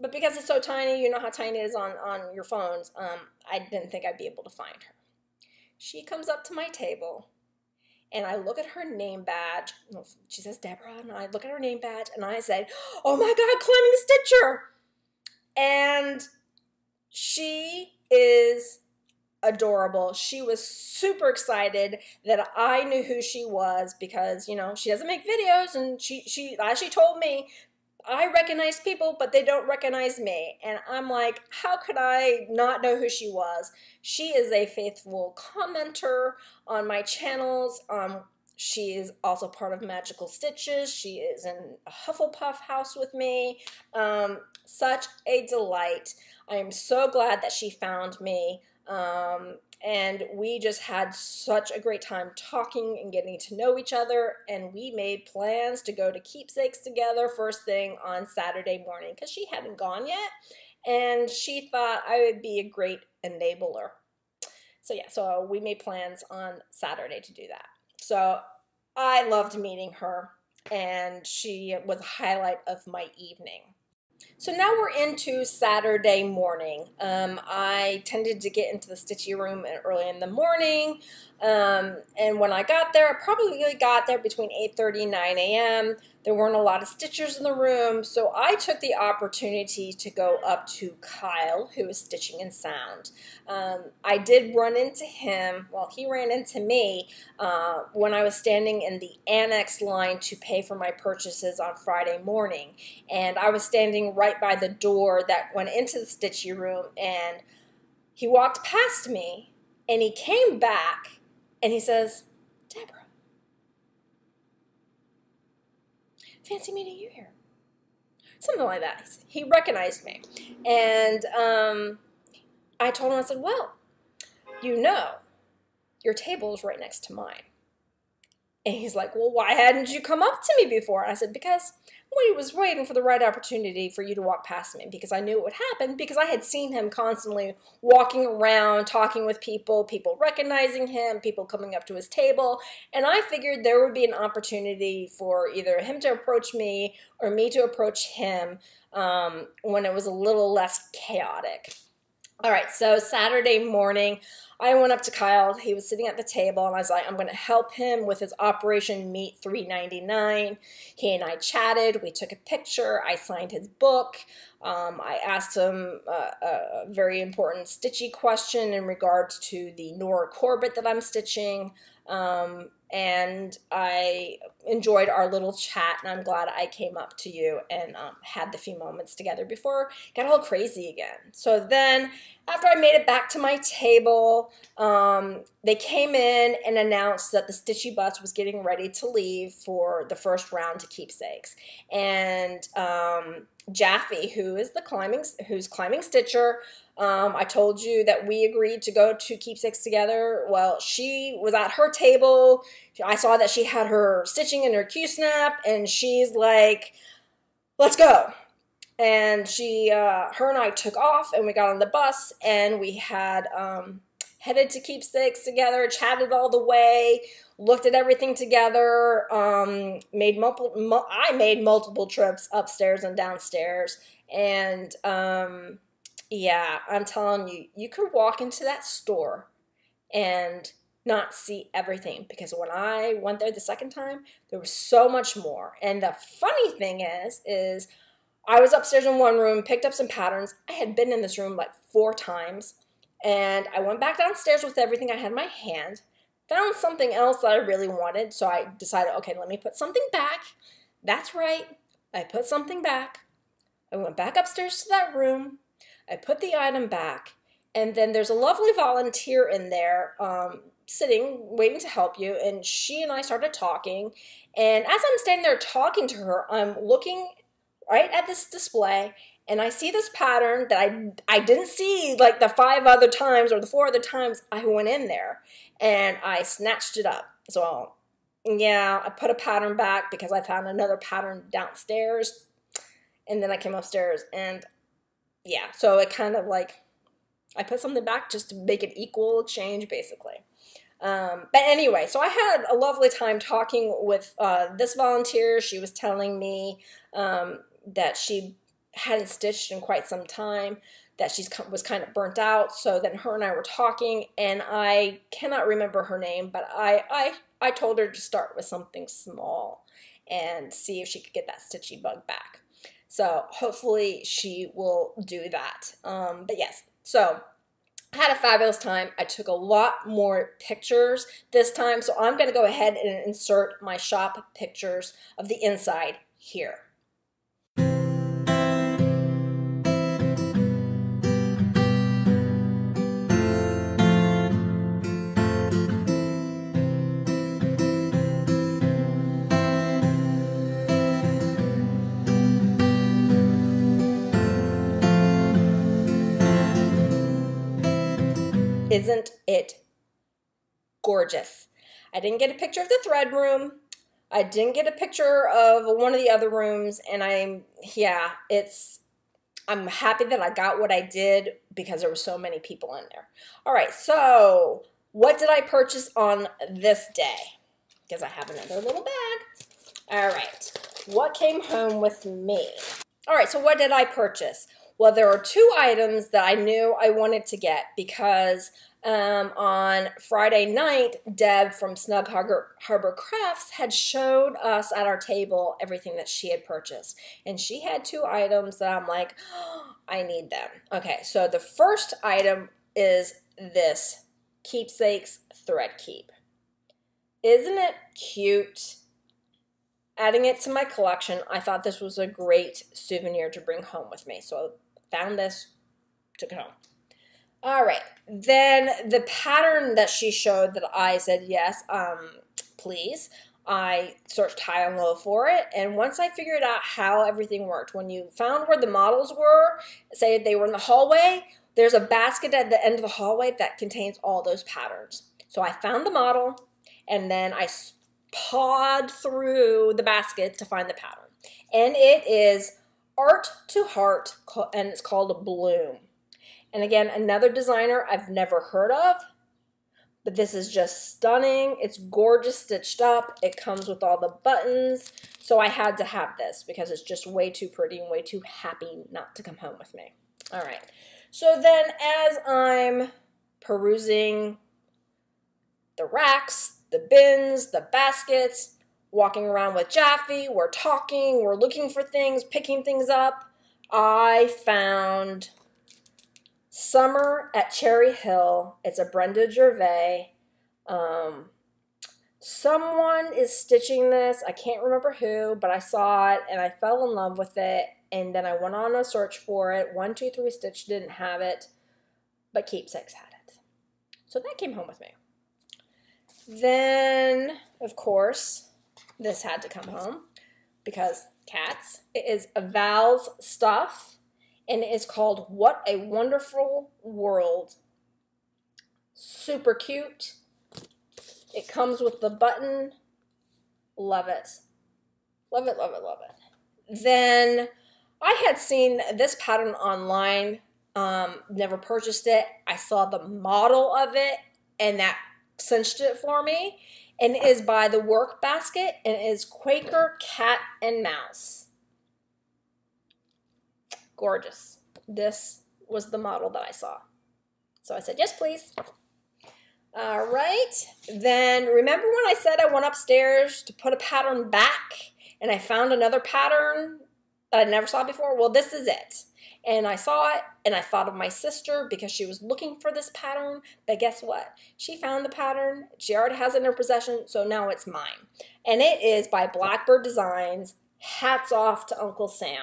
but because it's so tiny, you know how tiny it is on on your phones. Um, I didn't think I'd be able to find her. She comes up to my table and I look at her name badge. She says Deborah, and I look at her name badge and I said, Oh my God, Climbing Stitcher! And she is adorable. She was super excited that I knew who she was because, you know, she doesn't make videos and she she she told me, I recognize people, but they don't recognize me. And I'm like, how could I not know who she was? She is a faithful commenter on my channels. Um, she is also part of Magical Stitches. She is in a Hufflepuff house with me. Um, such a delight. I am so glad that she found me. Um, and we just had such a great time talking and getting to know each other. And we made plans to go to keepsakes together first thing on Saturday morning because she hadn't gone yet. And she thought I would be a great enabler. So, yeah, so we made plans on Saturday to do that. So I loved meeting her, and she was a highlight of my evening. So now we're into Saturday morning. Um, I tended to get into the stitchy room early in the morning. Um, and when I got there, I probably got there between 8.30 and 9 a.m. There weren't a lot of stitchers in the room, so I took the opportunity to go up to Kyle, who was stitching in sound. Um, I did run into him, well, he ran into me uh, when I was standing in the annex line to pay for my purchases on Friday morning. And I was standing right by the door that went into the stitchy room, and he walked past me, and he came back, and he says, Deborah, fancy meeting you here. Something like that. He recognized me. And um, I told him, I said, well, you know, your table is right next to mine. And he's like, well, why hadn't you come up to me before? I said, because we was waiting for the right opportunity for you to walk past me because I knew it would happen because I had seen him constantly walking around, talking with people, people recognizing him, people coming up to his table. And I figured there would be an opportunity for either him to approach me or me to approach him um, when it was a little less chaotic. All right, so Saturday morning, I went up to Kyle. He was sitting at the table, and I was like, I'm going to help him with his Operation Meet 399. He and I chatted. We took a picture. I signed his book. Um, I asked him a, a, very important stitchy question in regards to the Nora Corbett that I'm stitching. Um, and I enjoyed our little chat, and I'm glad I came up to you and um, had the few moments together before got all crazy again. So then, after I made it back to my table, um, they came in and announced that the Stitchy bus was getting ready to leave for the first round to keepsakes, and um, Jaffe, who is the climbing, who's climbing Stitcher, um, I told you that we agreed to go to keepsakes together. Well, she was at her table. I saw that she had her stitching in her Q snap, and she's like, "Let's go." And she, uh, her and I took off, and we got on the bus, and we had um, headed to keepsakes together, chatted all the way, looked at everything together. Um, made multiple. I made multiple trips upstairs and downstairs, and um, yeah, I'm telling you, you could walk into that store and not see everything because when I went there the second time, there was so much more. And the funny thing is, is I was upstairs in one room, picked up some patterns. I had been in this room like four times, and I went back downstairs with everything I had in my hand, found something else that I really wanted, so I decided, okay, let me put something back. That's right, I put something back. I went back upstairs to that room, I put the item back, and then there's a lovely volunteer in there um, sitting, waiting to help you, and she and I started talking. And as I'm standing there talking to her, I'm looking right at this display, and I see this pattern that I I didn't see like the five other times or the four other times I went in there, and I snatched it up. So yeah, I put a pattern back because I found another pattern downstairs, and then I came upstairs and yeah, so it kind of like I put something back just to make an equal exchange, basically. Um, but anyway, so I had a lovely time talking with uh, this volunteer. She was telling me um, that she hadn't stitched in quite some time, that she was kind of burnt out. So then her and I were talking, and I cannot remember her name, but I, I, I told her to start with something small and see if she could get that stitchy bug back. So hopefully she will do that. Um, but yes, so I had a fabulous time. I took a lot more pictures this time, so I'm going to go ahead and insert my shop pictures of the inside here. Isn't it gorgeous? I didn't get a picture of the thread room. I didn't get a picture of one of the other rooms, and I'm, yeah, it's, I'm happy that I got what I did because there were so many people in there. All right, so what did I purchase on this day? Because I have another little bag. All right, what came home with me? All right, so what did I purchase? Well, there are two items that I knew I wanted to get because um, on Friday night, Deb from Snug Harbor, Harbor Crafts had showed us at our table everything that she had purchased. And she had two items that I'm like, oh, I need them. Okay, so the first item is this Keepsakes Thread Keep. Isn't it cute? Adding it to my collection, I thought this was a great souvenir to bring home with me. So found this, took it home. All right, then the pattern that she showed that I said, yes, um, please, I searched high and low for it. And once I figured out how everything worked, when you found where the models were, say they were in the hallway, there's a basket at the end of the hallway that contains all those patterns. So I found the model and then I pawed through the basket to find the pattern. And it is Art to Heart, and it's called a Bloom. And again, another designer I've never heard of, but this is just stunning. It's gorgeous stitched up. It comes with all the buttons. So I had to have this because it's just way too pretty and way too happy not to come home with me. All right. So then, as I'm perusing the racks, the bins, the baskets, walking around with Jaffe, we're talking, we're looking for things, picking things up, I found Summer at Cherry Hill. It's a Brenda Gervais. Um, someone is stitching this. I can't remember who, but I saw it and I fell in love with it. And then I went on a search for it. One, two, three Stitch didn't have it, but Keepsakes had it. So that came home with me. Then, of course, this had to come home because cats. It is a Val's stuff, and it is called What a Wonderful World. Super cute. It comes with the button. Love it. Love it, love it, love it. Then I had seen this pattern online, um, never purchased it. I saw the model of it, and that cinched it for me and it is by the Work Basket and is Quaker Cat and Mouse. Gorgeous. This was the model that I saw. So I said, yes, please. All right. Then remember when I said I went upstairs to put a pattern back and I found another pattern that I never saw before? Well, this is it. And I saw it and I thought of my sister because she was looking for this pattern. But guess what? She found the pattern. She already has it in her possession, so now it's mine. And it is by Blackbird Designs. Hats off to Uncle Sam.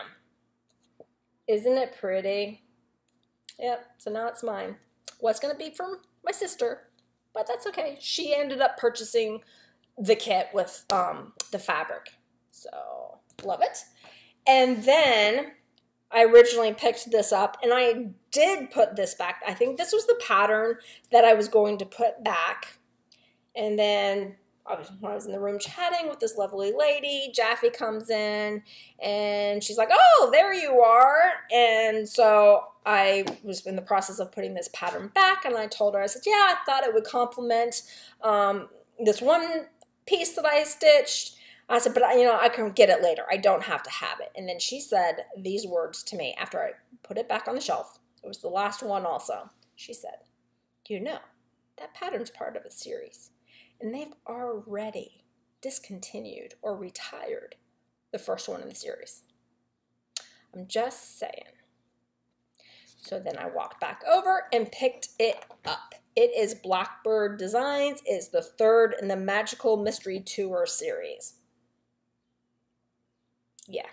Isn't it pretty? Yep, so now it's mine. Was going to be from my sister, but that's okay. She ended up purchasing the kit with um, the fabric. So, love it. And then I originally picked this up and I did put this back. I think this was the pattern that I was going to put back. And then I was, when I was in the room chatting with this lovely lady, Jaffe comes in and she's like, Oh, there you are. And so I was in the process of putting this pattern back and I told her, I said, Yeah, I thought it would complement um, this one piece that I stitched I said, but you know, I can get it later. I don't have to have it. And then she said these words to me after I put it back on the shelf. It was the last one also. She said, you know, that pattern's part of a series. And they've already discontinued or retired the first one in the series. I'm just saying. So then I walked back over and picked it up. It is Blackbird Designs. It's the third in the Magical Mystery Tour series yeah.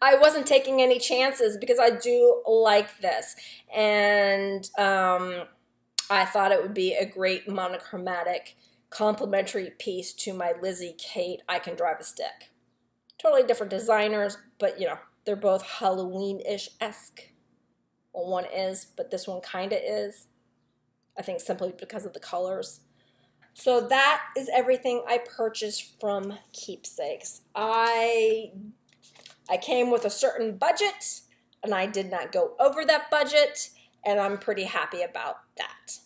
I wasn't taking any chances because I do like this. And um, I thought it would be a great monochromatic complementary piece to my Lizzie Kate I Can Drive a Stick. Totally different designers, but you know, they're both Halloween-ish esque. Well, one is, but this one kind of is. I think simply because of the colors. So that is everything I purchased from Keepsakes. I I came with a certain budget and I did not go over that budget and I'm pretty happy about that.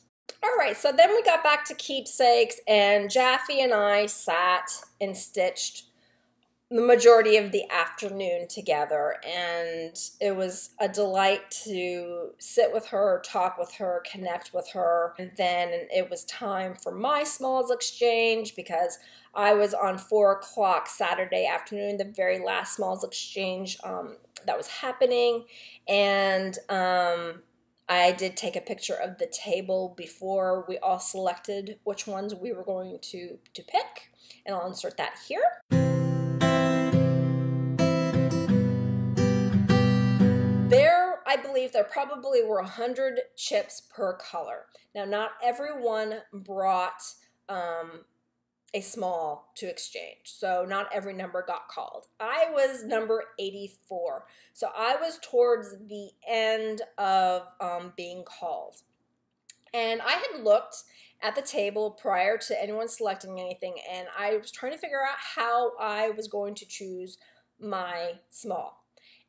All right, so then we got back to Keepsakes and Jaffe and I sat and stitched the majority of the afternoon together and it was a delight to sit with her talk with her connect with her and then it was time for my smalls exchange because i was on four o'clock saturday afternoon the very last smalls exchange um, that was happening and um, I did take a picture of the table before we all selected which ones we were going to, to pick, and I'll insert that here. Believe there probably were 100 chips per color. Now, not everyone brought um, a small to exchange, so not every number got called. I was number 84, so I was towards the end of um, being called. And I had looked at the table prior to anyone selecting anything, and I was trying to figure out how I was going to choose my small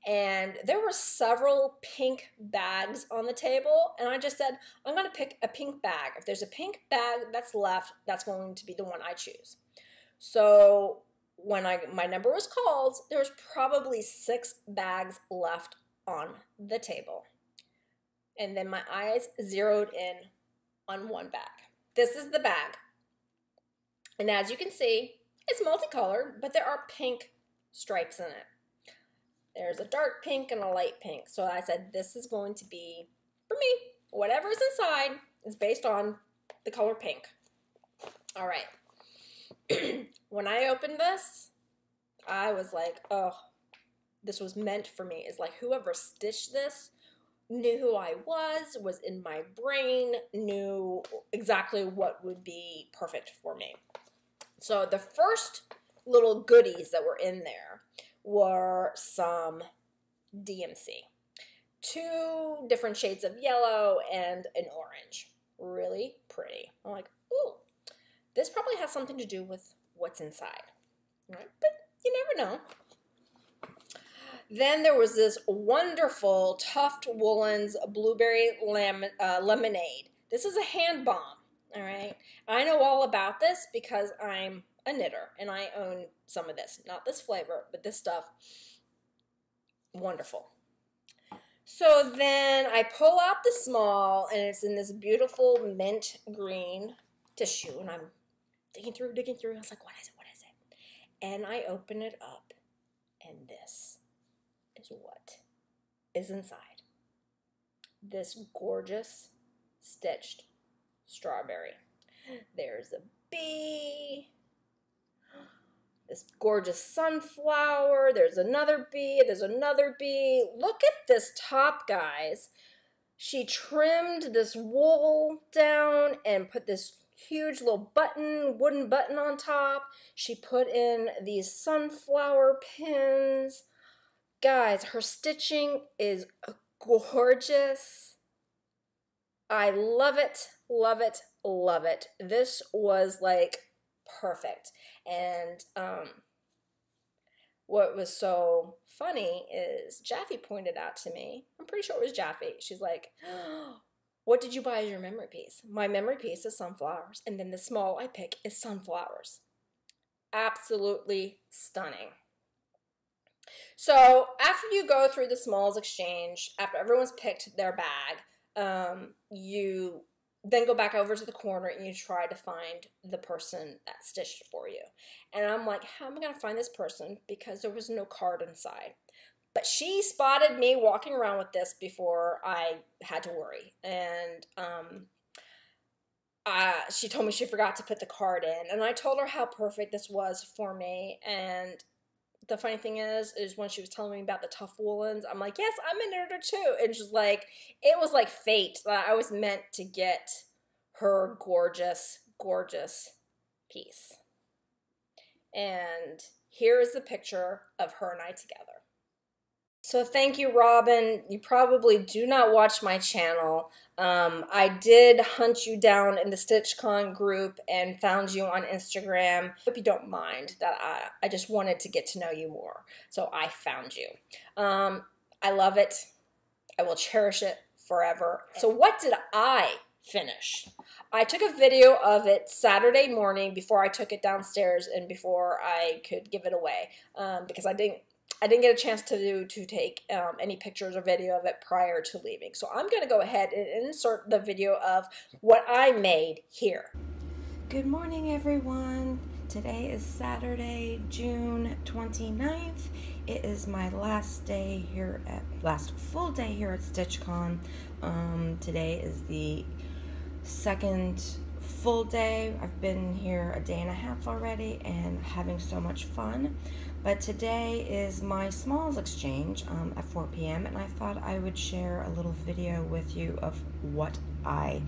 and there were several pink bags on the table and i just said i'm going to pick a pink bag if there's a pink bag that's left that's going to be the one i choose so when i my number was called there was probably six bags left on the table and then my eyes zeroed in on one bag. This is the bag. And as you can see, it's multicolored, but there are pink stripes in it. There's a dark pink and a light pink. So I said, this is going to be, for me, whatever's inside is based on the color pink. All right. when I opened this, I was like, oh, this was meant for me. It's like whoever stitched this knew who I was, was in my brain, knew exactly what would be perfect for me. So the first little goodies that were in there were some DMC. Two different shades of yellow and an orange. Really pretty. I'm like, ooh, this probably has something to do with what's inside. Right? But you never know. Then there was this wonderful Tuft Woolens Blueberry lam- uh, Lemonade. This is a hand bomb, all right? I know all about this because I'm a knitter and I own some of this. Not this flavor, but this stuff. Wonderful. So then I pull out the small and it's in this beautiful mint green tissue and I'm digging through, digging through. I was like, what is it? What is it? And I open it up and this is what is inside. This gorgeous stitched strawberry. There's a bee. This gorgeous sunflower. There's another bee. There's another bee. Look at this top, guys. She trimmed this wool down and put this huge little button, wooden button on top. She put in these sunflower pins. Guys, her stitching is gorgeous. I love it, love it, love it. This was like perfect. And um, what was so funny is Jaffe pointed out to me, I'm pretty sure it was Jaffe. She's like, What did you buy as your memory piece? My memory piece is sunflowers, and then the small I pick is sunflowers. Absolutely stunning. So after you go through the smalls exchange, after everyone's picked their bag, um, you then go back over to the corner and you try to find the person that stitched for you. And I'm like, how am I going to find this person? Because there was no card inside. But she spotted me walking around with this before I had to worry. And um, uh, she told me she forgot to put the card in. And I told her how perfect this was for me. And the funny thing is, is when she was telling me about the Tuft Woolens, I'm like, yes, I'm an editor too. And she's like, it was like fate that I was meant to get her gorgeous, gorgeous piece. And here is the picture of her and I together. So thank you, Robin. You probably do not watch my channel. Um, I did hunt you down in the StitchCon group and found you on Instagram. Hope you don't mind that I, I just wanted to get to know you more. So I found you. Um, I love it. I will cherish it forever. So what did I finish? I took a video of it Saturday morning before I took it downstairs and before I could give it away um, because I didn't I didn't get a chance to do to take um, any pictures or video of it prior to leaving. So I'm going to go ahead and insert the video of what I made here. Good morning, everyone. Today is Saturday, June 29th. It is my last day here at last full day here at StitchCon. Um, today is the second full day. I've been here a day and a half already and having so much fun. But today is my smalls exchange um, at 4 p.m. and I thought I would share a little video with you of what I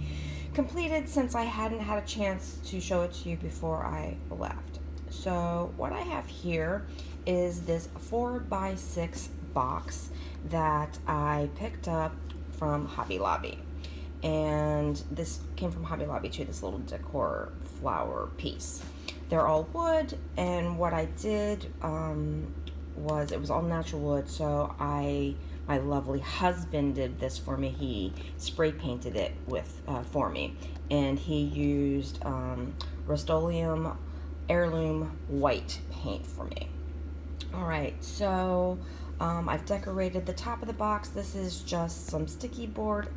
completed since I hadn't had a chance to show it to you before I left. So what I have here is this 4x6 box that I picked up from Hobby Lobby. And this came from Hobby Lobby too, this little decor flower piece. They're all wood, and what I did um, was it was all natural wood, so I my lovely husband did this for me. He spray painted it with uh, for me, and he used um, Rust-Oleum heirloom white paint for me. All right, so um, I've decorated the top of the box. This is just some sticky board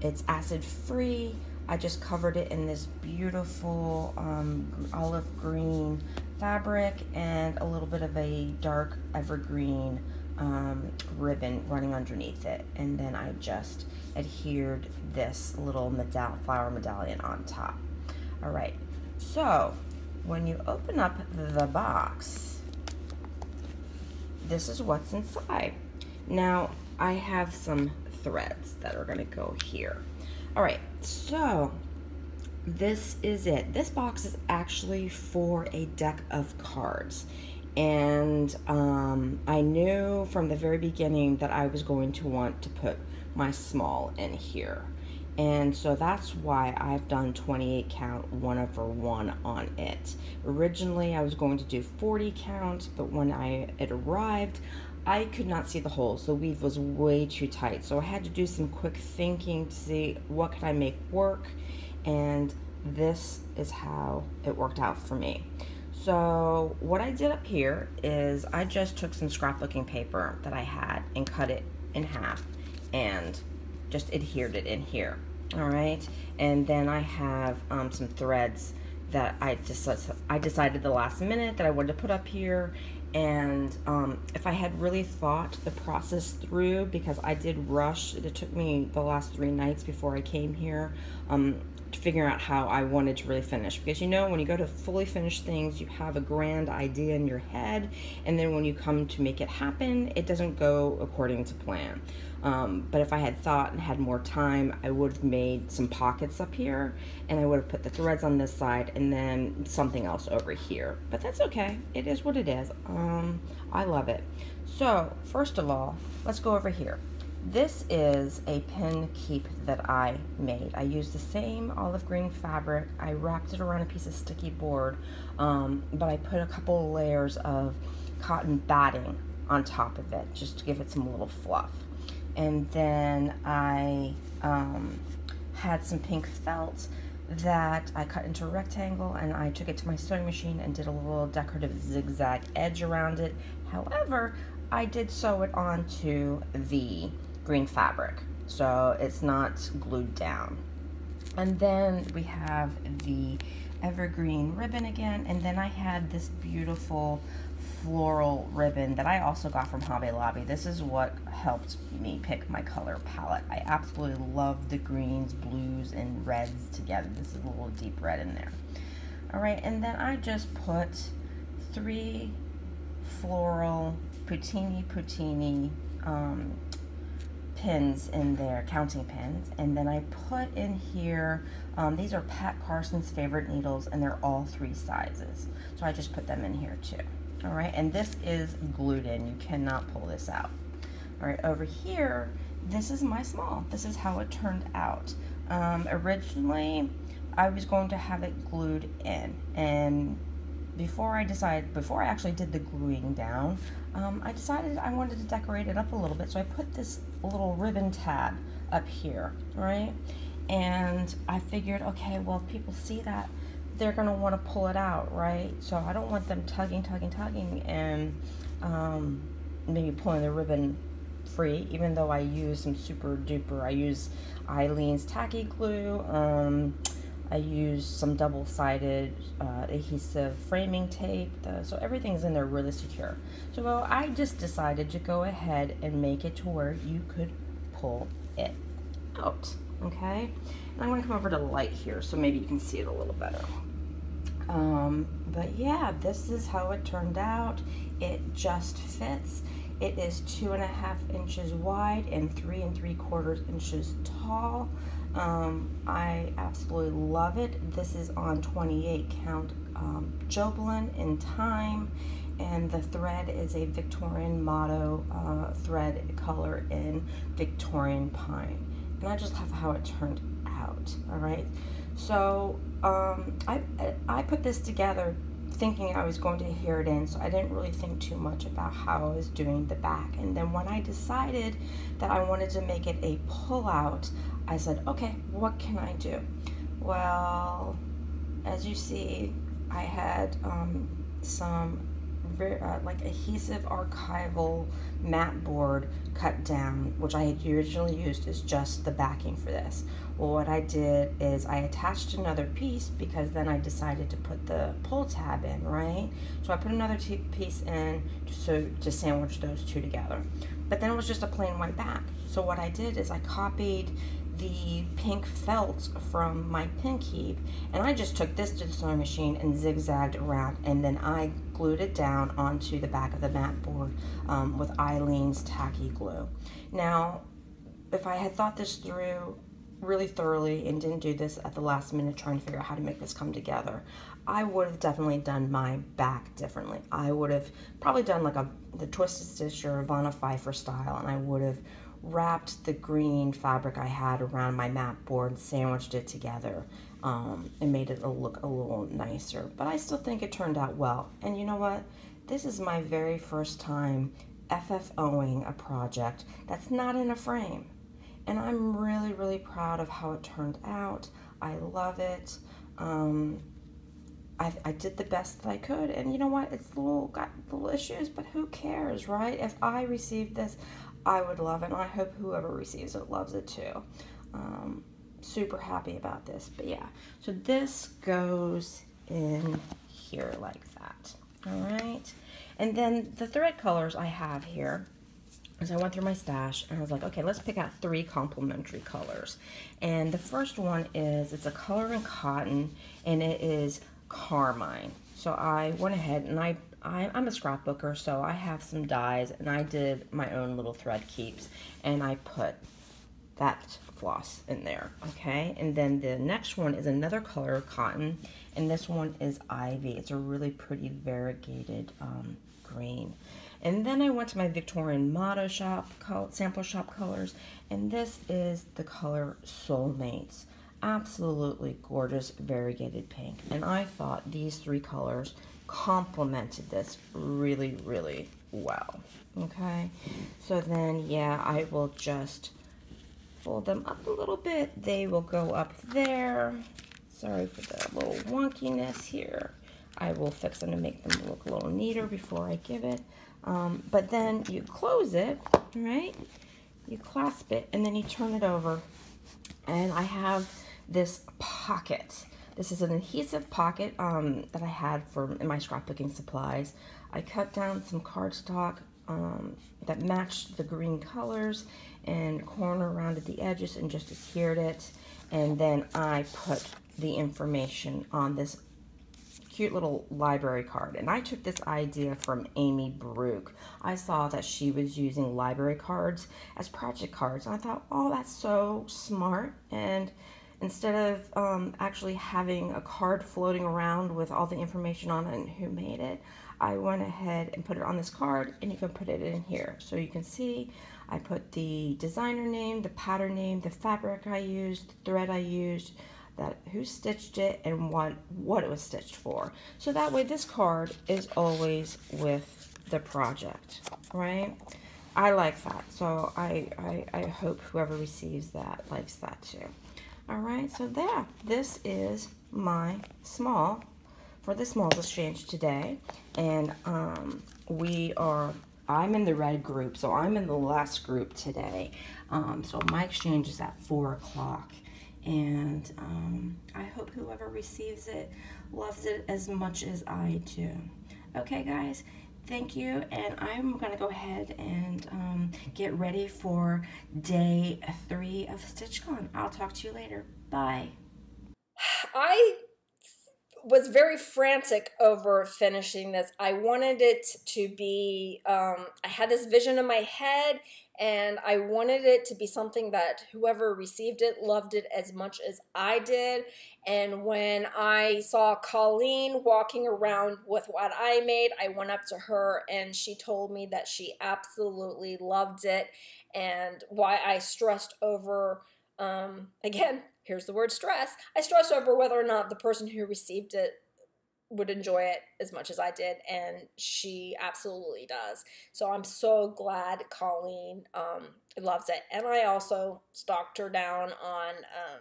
it's acid free. I just covered it in this beautiful um, olive green fabric and a little bit of a dark evergreen um, ribbon running underneath it. And then I just adhered this little medall flower medallion on top. All right, so when you open up the box, this is what's inside. Now, I have some threads that are gonna go here. All right, so this is it. This box is actually for a deck of cards. And um, I knew from the very beginning that I was going to want to put my small in here. And so that's why I've done 28 count one over one on it. Originally I was going to do 40 count, but when I it arrived, I could not see the holes. The weave was way too tight. So I had to do some quick thinking to see what could I make work. And this is how it worked out for me. So what I did up here is I just took some scrapbooking paper that I had and cut it in half and just adhered it in here. All right. And then I have um, some threads that I just I decided the last minute that I wanted to put up here. And um, if I had really thought the process through, because I did rush, it took me the last three nights before I came here. Um, figure out how I wanted to really finish. Because you know, when you go to fully finish things, you have a grand idea in your head, and then when you come to make it happen, it doesn't go according to plan. Um, but if I had thought and had more time, I would have made some pockets up here, and I would have put the threads on this side and then something else over here. But that's okay. It is what it is. Um, I love it. So, first of all, let's go over here. This is a pin keep that I made. I used the same olive green fabric. I wrapped it around a piece of sticky board, um, but I put a couple layers of cotton batting on top of it just to give it some little fluff. And then I um, had some pink felt that I cut into a rectangle and I took it to my sewing machine and did a little decorative zigzag edge around it. However, I did sew it onto the green fabric so it's not glued down and then we have the evergreen ribbon again and then I had this beautiful floral ribbon that I also got from Hobby Lobby. This is what helped me pick my color palette. I absolutely love the greens, blues, and reds together. This is a little deep red in there. All right, and then I just put three floral Putini Putini um, pins in there, counting pins, and then I put in here, um, these are Pat Carson's favorite needles, and they're all three sizes. So I just put them in here too. All right, and this is glued in. You cannot pull this out. All right, over here, this is my small. This is how it turned out. Um, originally, I was going to have it glued in, and before I decided, before I actually did the gluing down, um, I decided I wanted to decorate it up a little bit. So I put this little ribbon tab up here, right? And I figured, okay, well, if people see that, they're going to want to pull it out, right? So I don't want them tugging, tugging, tugging, and um, maybe pulling the ribbon free, even though I use some super duper, I use Aleene's tacky glue, um, I use some double-sided uh, adhesive framing tape, so everything's in there really secure. So well, I just decided to go ahead and make it to where you could pull it out, okay? And I'm gonna come over to the light here so maybe you can see it a little better. Um, but yeah, this is how it turned out. It just fits. It is two and a half inches wide and three and three quarters inches tall. Um, I absolutely love it. This is on 28 count um, Jobelan in time and the thread is a Victorian motto uh, thread color in Victorian pine. And I just love how it turned out, all right? So um, I, I put this together thinking I was going to hear it in, so I didn't really think too much about how I was doing the back. And then when I decided that I wanted to make it a pull-out, I said, okay, what can I do? Well, as you see, I had um, some uh, like adhesive archival mat board cut down, which I had originally used as just the backing for this. Well, what I did is I attached another piece because then I decided to put the pull tab in, right? So I put another piece in so to sandwich those two together. But then it was just a plain white back. So what I did is I copied the pink felt from my pin keep and I just took this to the sewing machine and zigzagged around and then I glued it down onto the back of the mat board um, with Aleene's tacky glue. Now if I had thought this through really thoroughly and didn't do this at the last minute trying to figure out how to make this come together, I would have definitely done my back differently. I would have probably done like a the Twisted Stitch or Vonna Pfeiffer style and I would have wrapped the green fabric I had around my mat board, sandwiched it together, um, and made it look a little nicer. But I still think it turned out well. And you know what? This is my very first time FFOing a project that's not in a frame. And I'm really, really proud of how it turned out. I love it. Um, I, I did the best that I could, and you know what? It's little got little issues, but who cares, right? If I received this, I would love it, and I hope whoever receives it loves it too. Um, super happy about this. But yeah, so this goes in here like that. All right. And then the thread colors I have here as I went through my stash and I was like, okay, let's pick out three complementary colors. And the first one is, it's a color in cotton and it is carmine. So I went ahead and I I, am a scrapbooker, so I have some dies, and I did my own little thread keeps, and I put that floss in there, okay? And then the next one is another color cotton, and this one is ivy. It's a really pretty variegated um, green. And then I went to my Victorian Motto Shop sample shop colors, and this is the color Soulmates. Absolutely gorgeous variegated pink. And I thought these three colors complemented this really, really well. Okay, so then, yeah, I will just fold them up a little bit. They will go up there. Sorry for the little wonkiness here. I will fix them to make them look a little neater before I give it. Um, but then you close it, right? You clasp it, and then you turn it over. And I have this pocket this is an adhesive pocket um, that I had for my scrapbooking supplies. I cut down some cardstock um, that matched the green colors and corner rounded the edges and just adhered it. And then I put the information on this cute little library card. And I took this idea from Amy Brook. I saw that she was using library cards as project cards. And I thought, oh, that's so smart. And instead of um, actually having a card floating around with all the information on it and who made it, I went ahead and put it on this card and you can put it in here. So you can see I put the designer name, the pattern name, the fabric I used, the thread I used, that who stitched it and what, what it was stitched for. So that way this card is always with the project, right? I like that. So I, I, I hope whoever receives that likes that too. All right, so there, this is my small for the smalls exchange today. And um, we are, I'm in the red group, so I'm in the last group today. Um, so my exchange is at four o'clock. And um, I hope whoever receives it loves it as much as I do. Okay, guys, thank you. And I'm going to go ahead and um, get ready for day three of StitchCon. I'll talk to you later. Bye. I was very frantic over finishing this. I wanted it to be, um, I had this vision in my head and I wanted it to be something that whoever received it loved it as much as I did. And when I saw Colleen walking around with what I made, I went up to her and she told me that she absolutely loved it and why I stressed over, um, again, here's the word stress. I stressed over whether or not the person who received it would enjoy it as much as I did, and she absolutely does. So I'm so glad Colleen um, loves it. And I also stalked her down on um,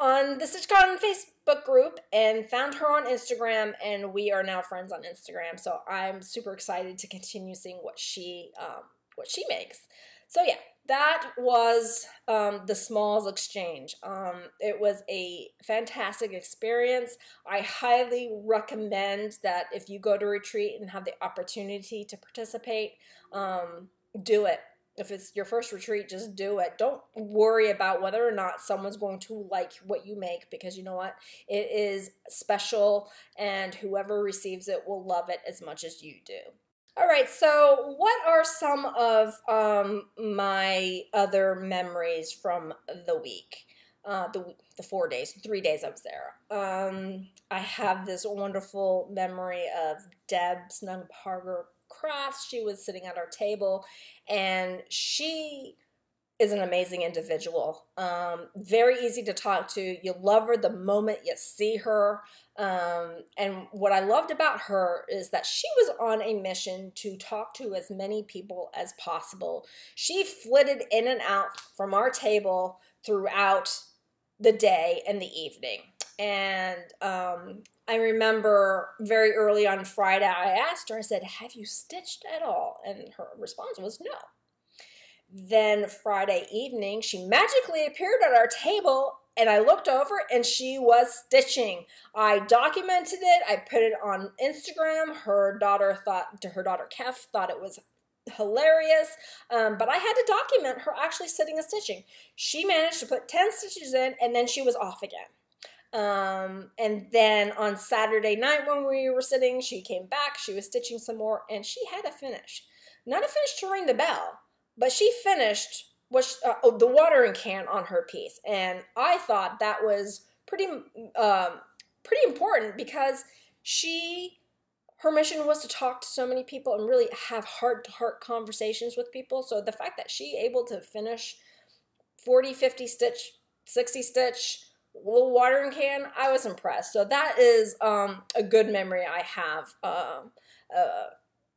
on the StitchCon Facebook group and found her on Instagram, and we are now friends on Instagram. So I'm super excited to continue seeing what she um, what she makes. So yeah, that was um, the Smalls Exchange. Um, it was a fantastic experience. I highly recommend that if you go to retreat and have the opportunity to participate, um, do it if it's your first retreat, just do it. Don't worry about whether or not someone's going to like what you make because you know what? It is special and whoever receives it will love it as much as you do. All right, so what are some of um, my other memories from the week? Uh, the the four days, three days I was there. Um, I have this wonderful memory of Deb Snug Harbor crafts. She was sitting at our table, and she is an amazing individual. Um, very easy to talk to. You love her the moment you see her. Um, and what I loved about her is that she was on a mission to talk to as many people as possible. She flitted in and out from our table throughout the day and the evening. And um, I remember very early on Friday, I asked her, I said, Have you stitched at all? And her response was no. Then Friday evening, she magically appeared at our table and I looked over and she was stitching. I documented it, I put it on Instagram. Her daughter thought, to her daughter Kef, thought it was hilarious. Um, but I had to document her actually sitting and stitching. She managed to put 10 stitches in and then she was off again. Um, and then on Saturday night when we were sitting, she came back, she was stitching some more, and she had to finish. Not a finish to ring the bell, but she finished was uh, oh, the watering can on her piece, and I thought that was pretty um, pretty important because she her mission was to talk to so many people and really have heart to heart conversations with people. So the fact that she able to finish 40, 50 stitch, 60 stitch little watering can, I was impressed. So that is um, a good memory I have uh, uh,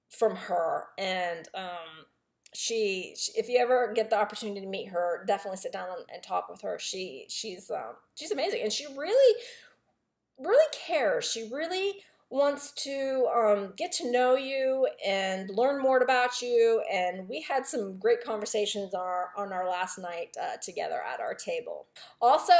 from her. And um, she, she, if you ever get the opportunity to meet her, definitely sit down and, and talk with her. She, she's, um, she's amazing, and she really, really cares. She really wants to um, get to know you and learn more about you. And we had some great conversations on our, on our last night uh, together at our table. Also,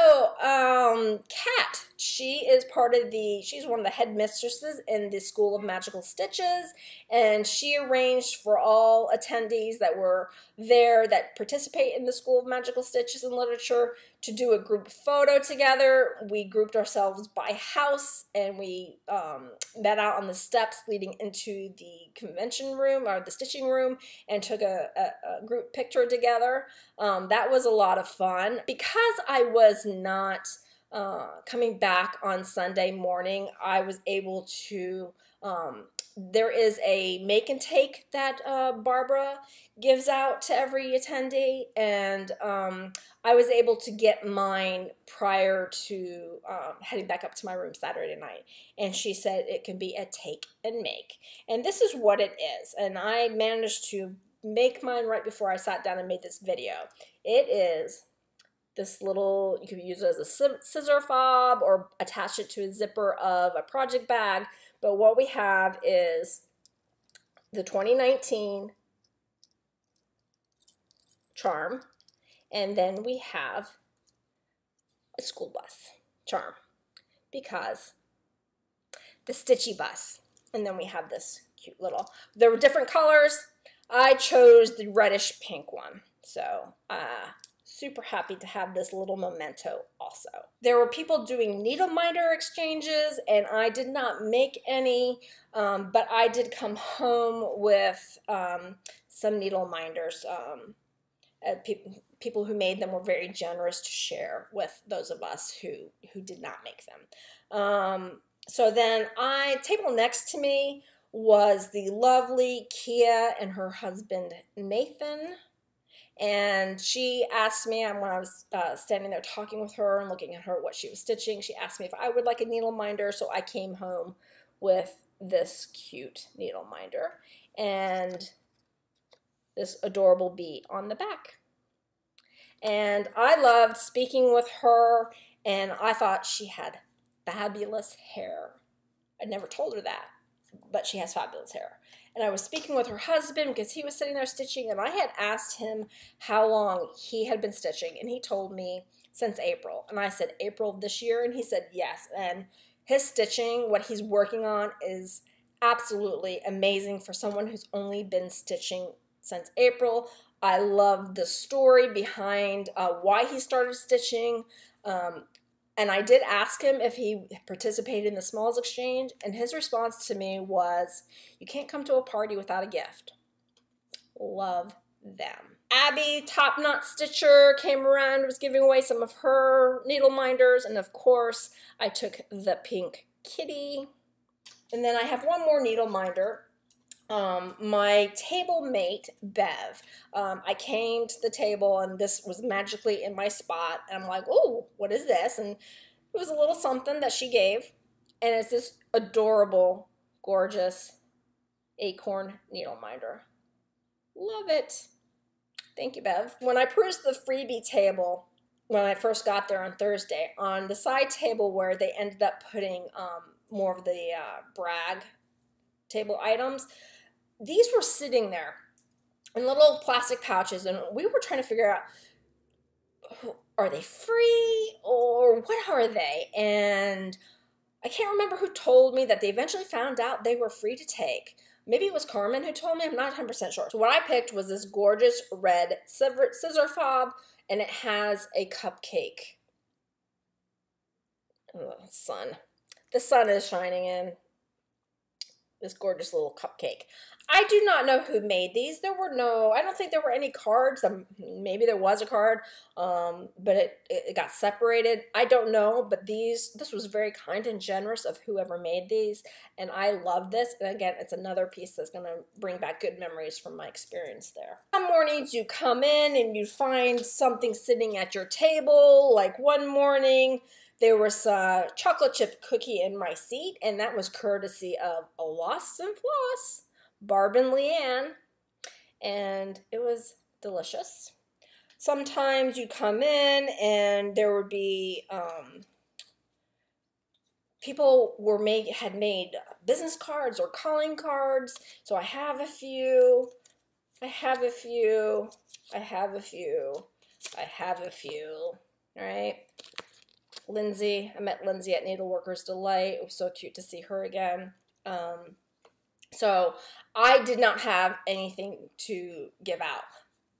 um, Kat, she is part of the, she's one of the headmistresses in the School of Magical Stitches. And she arranged for all attendees that were there that participate in the School of Magical Stitches and Literature to do a group photo together. We grouped ourselves by house and we um, met out on the steps leading into the convention room or the stitching room and took a, a, a group picture together. Um, that was a lot of fun. Because I was not uh, coming back on Sunday morning, I was able to um, there is a make and take that uh, Barbara gives out to every attendee, and um, I was able to get mine prior to um, heading back up to my room Saturday night. And she said it can be a take and make. And this is what it is. And I managed to make mine right before I sat down and made this video. It is this little, you can use it as a scissor fob or attach it to a zipper of a project bag but what we have is the 2019 charm, and then we have a school bus charm because the stitchy bus. And then we have this cute little, there were different colors. I chose the reddish pink one. So, uh, super happy to have this little memento also. There were people doing needle minder exchanges and I did not make any, um, but I did come home with um, some needle minders. Um, uh, pe people who made them were very generous to share with those of us who, who did not make them. Um, so then I, table next to me was the lovely Kea and her husband Nathan and she asked me, and when I was uh, standing there talking with her and looking at her what she was stitching, she asked me if I would like a needle minder. So I came home with this cute needle minder and this adorable bee on the back. And I loved speaking with her and I thought she had fabulous hair. I never told her that, but she has fabulous hair. And I was speaking with her husband because he was sitting there stitching, and I had asked him how long he had been stitching, and he told me since April. And I said, April this year? And he said, yes. And his stitching, what he's working on, is absolutely amazing for someone who's only been stitching since April. I love the story behind uh, why he started stitching. Um, and I did ask him if he participated in the Smalls Exchange, and his response to me was, You can't come to a party without a gift. Love them. Abby, Top Knot Stitcher, came around, was giving away some of her needle minders, and of course, I took the pink kitty. And then I have one more needle minder um, my table mate, Bev. Um, I came to the table and this was magically in my spot. And I'm like, oh, what is this? And it was a little something that she gave. And it's this adorable, gorgeous acorn needle minder. Love it. Thank you, Bev. When I perused the freebie table, when I first got there on Thursday, on the side table where they ended up putting um, more of the uh, brag table items, these were sitting there in little plastic pouches, and we were trying to figure out are they free or what are they? And I can't remember who told me that they eventually found out they were free to take. Maybe it was Carmen who told me, I'm not 100% sure. So, what I picked was this gorgeous red scissor fob, and it has a cupcake. Oh, sun. The sun is shining in this gorgeous little cupcake. I do not know who made these. There were no, I don't think there were any cards. Um, maybe there was a card, um, but it, it got separated. I don't know, but these, this was very kind and generous of whoever made these. And I love this. And again, it's another piece that's going to bring back good memories from my experience there. Some mornings you come in and you find something sitting at your table. Like one morning, there was a chocolate chip cookie in my seat, and that was courtesy of a Lost in Floss Barb and Leanne, and it was delicious. Sometimes you come in and there would be um, people were made had made business cards or calling cards. So I have a few. I have a few. I have a few. I have a few. All right. Lindsay, I met Lindsay at Needleworkers Delight. It was so cute to see her again. Um, so I did not have anything to give out,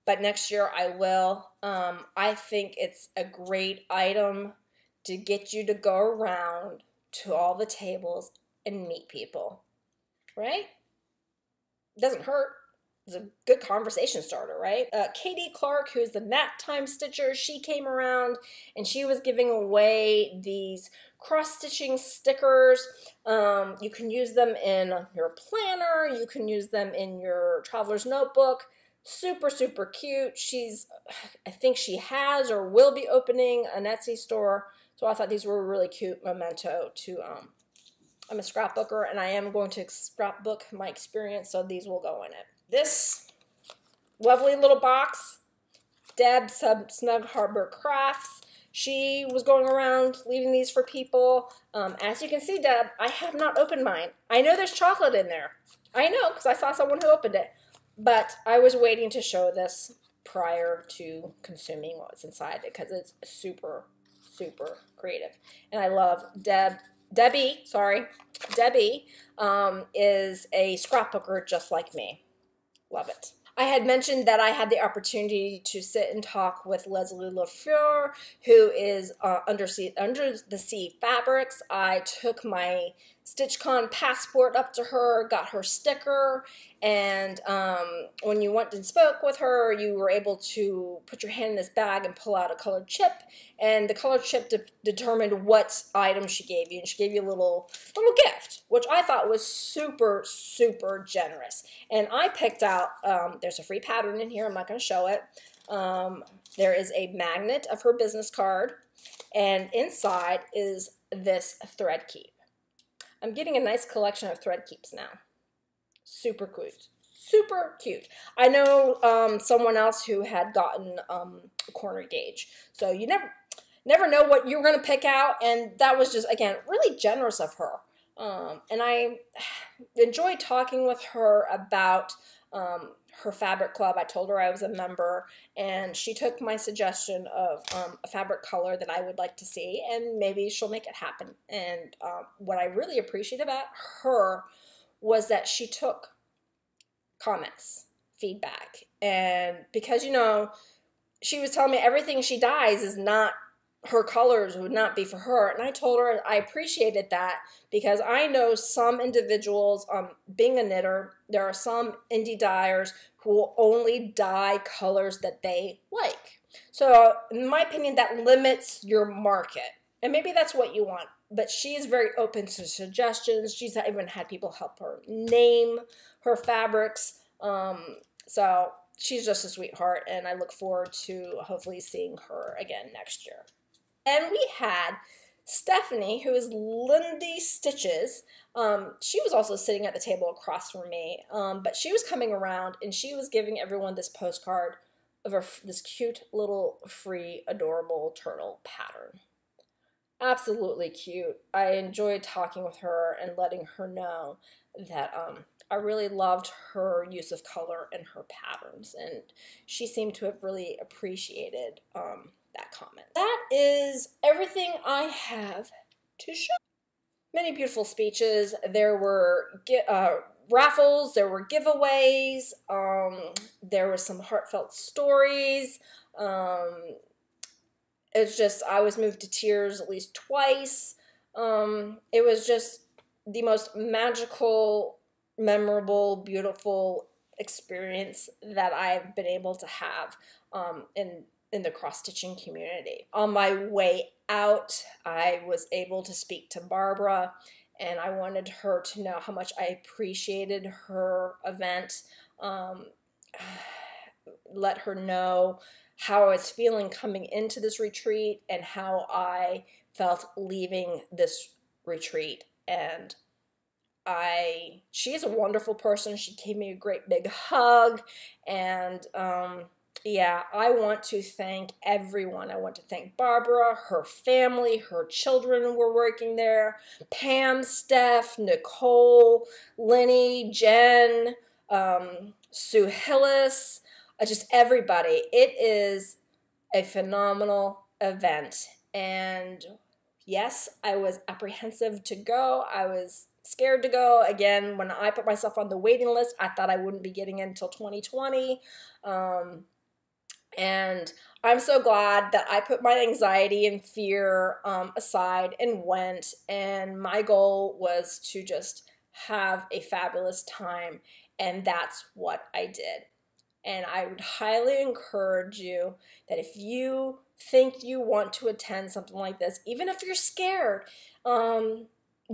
but next year I will. Um, I think it's a great item to get you to go around to all the tables and meet people, right? Doesn't hurt. It's a good conversation starter, right? Uh, Katie Clark, who's the nap time stitcher, she came around and she was giving away these cross stitching stickers. Um, you can use them in your planner, you can use them in your traveler's notebook. Super, super cute. She's, I think she has or will be opening an Etsy store. So I thought these were a really cute memento to, um, I'm a scrapbooker and I am going to scrapbook my experience, so these will go in it. This lovely little box, Deb Snug Harbor Crafts she was going around leaving these for people. Um, as you can see, Deb, I have not opened mine. I know there's chocolate in there. I know because I saw someone who opened it. But I was waiting to show this prior to consuming what's inside it because it's super, super creative. And I love Deb. Debbie, sorry, Debbie um, is a scrapbooker just like me. Love it. I had mentioned that I had the opportunity to sit and talk with Leslie Lafleur, who is uh, under, sea, under the Sea Fabrics. I took my StitchCon passport up to her, got her sticker, and um, when you went and spoke with her, you were able to put your hand in this bag and pull out a colored chip, and the colored chip de determined what item she gave you, and she gave you a little little gift, which I thought was super super generous. And I picked out. Um, there's a free pattern in here. I'm not going to show it. Um, there is a magnet of her business card, and inside is this thread keep. I'm getting a nice collection of thread keeps now. Super cute. Super cute. I know um, someone else who had gotten um, a corner gauge. So you never, never know what you're going to pick out. And that was just, again, really generous of her. Um, and I enjoyed talking with her about um, her fabric club. I told her I was a member, and she took my suggestion of um, a fabric color that I would like to see, and maybe she'll make it happen. And um, what I really appreciate about her was that she took comments, feedback, and because you know, she was telling me everything she dyes is not her colors would not be for her. And I told her I appreciated that because I know some individuals, um, being a knitter, there are some indie dyers who will only dye colors that they like. So, in my opinion, that limits your market. And maybe that's what you want. But she is very open to suggestions. She's even had people help her name her fabrics. Um, so, she's just a sweetheart, and I look forward to hopefully seeing her again next year. And we had Stephanie, who is Lindy Stitches. Um, she was also sitting at the table across from me, um, but she was coming around and she was giving everyone this postcard of this cute little free adorable turtle pattern. Absolutely cute. I enjoyed talking with her and letting her know that um, I really loved her use of color and her patterns, and she seemed to have really appreciated um, that comment. That is everything I have to show. Many beautiful speeches. There were uh, raffles, there were giveaways, um, there were some heartfelt stories. Um, it's just, I was moved to tears at least twice. Um, it was just the most magical, memorable, beautiful experience that I've been able to have um, in in the cross stitching community. On my way out, I was able to speak to Barbara and I wanted her to know how much I appreciated her event. Um, let her know how I was feeling coming into this retreat and how I felt leaving this retreat. And I, she's a wonderful person. She gave me a great big hug and, um, yeah, I want to thank everyone. I want to thank Barbara, her family, her children were working there, Pam, Steph, Nicole, Lenny, Jen, um, Sue Hillis, uh, just everybody. It is a phenomenal event. And yes, I was apprehensive to go. I was scared to go. Again, when I put myself on the waiting list, I thought I wouldn't be getting in until 2020. Um, and I'm so glad that I put my anxiety and fear um, aside and went. And my goal was to just have a fabulous time. And that's what I did. And I would highly encourage you that if you think you want to attend something like this, even if you're scared, um,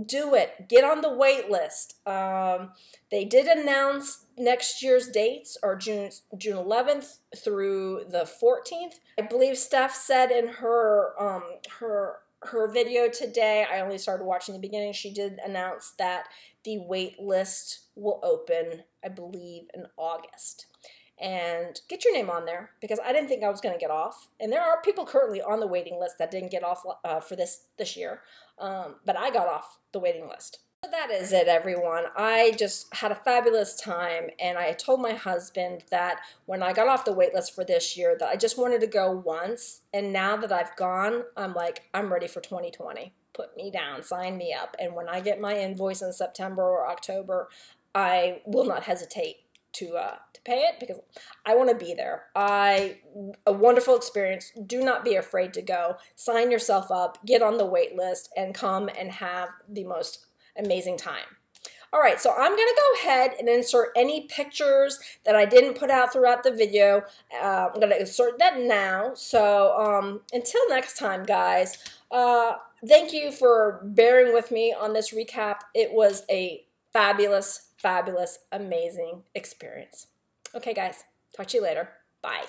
do it. Get on the wait list. Um, they did announce next year's dates are June June 11th through the 14th. I believe Steph said in her um, her her video today. I only started watching the beginning. She did announce that the wait list will open, I believe, in August and get your name on there because I didn't think I was going to get off. And there are people currently on the waiting list that didn't get off uh, for this this year, um, but I got off the waiting list. So that is it, everyone. I just had a fabulous time, and I told my husband that when I got off the wait list for this year, that I just wanted to go once. And now that I've gone, I'm like, I'm ready for 2020. Put me down, sign me up. And when I get my invoice in September or October, I will not hesitate to uh, to pay it because I want to be there. I a wonderful experience. Do not be afraid to go. Sign yourself up, get on the wait list, and come and have the most amazing time. All right, so I'm gonna go ahead and insert any pictures that I didn't put out throughout the video. Uh, I'm gonna insert that now. So um, until next time, guys, uh, thank you for bearing with me on this recap. It was a fabulous, fabulous, amazing experience. Okay, guys, talk to you later. Bye.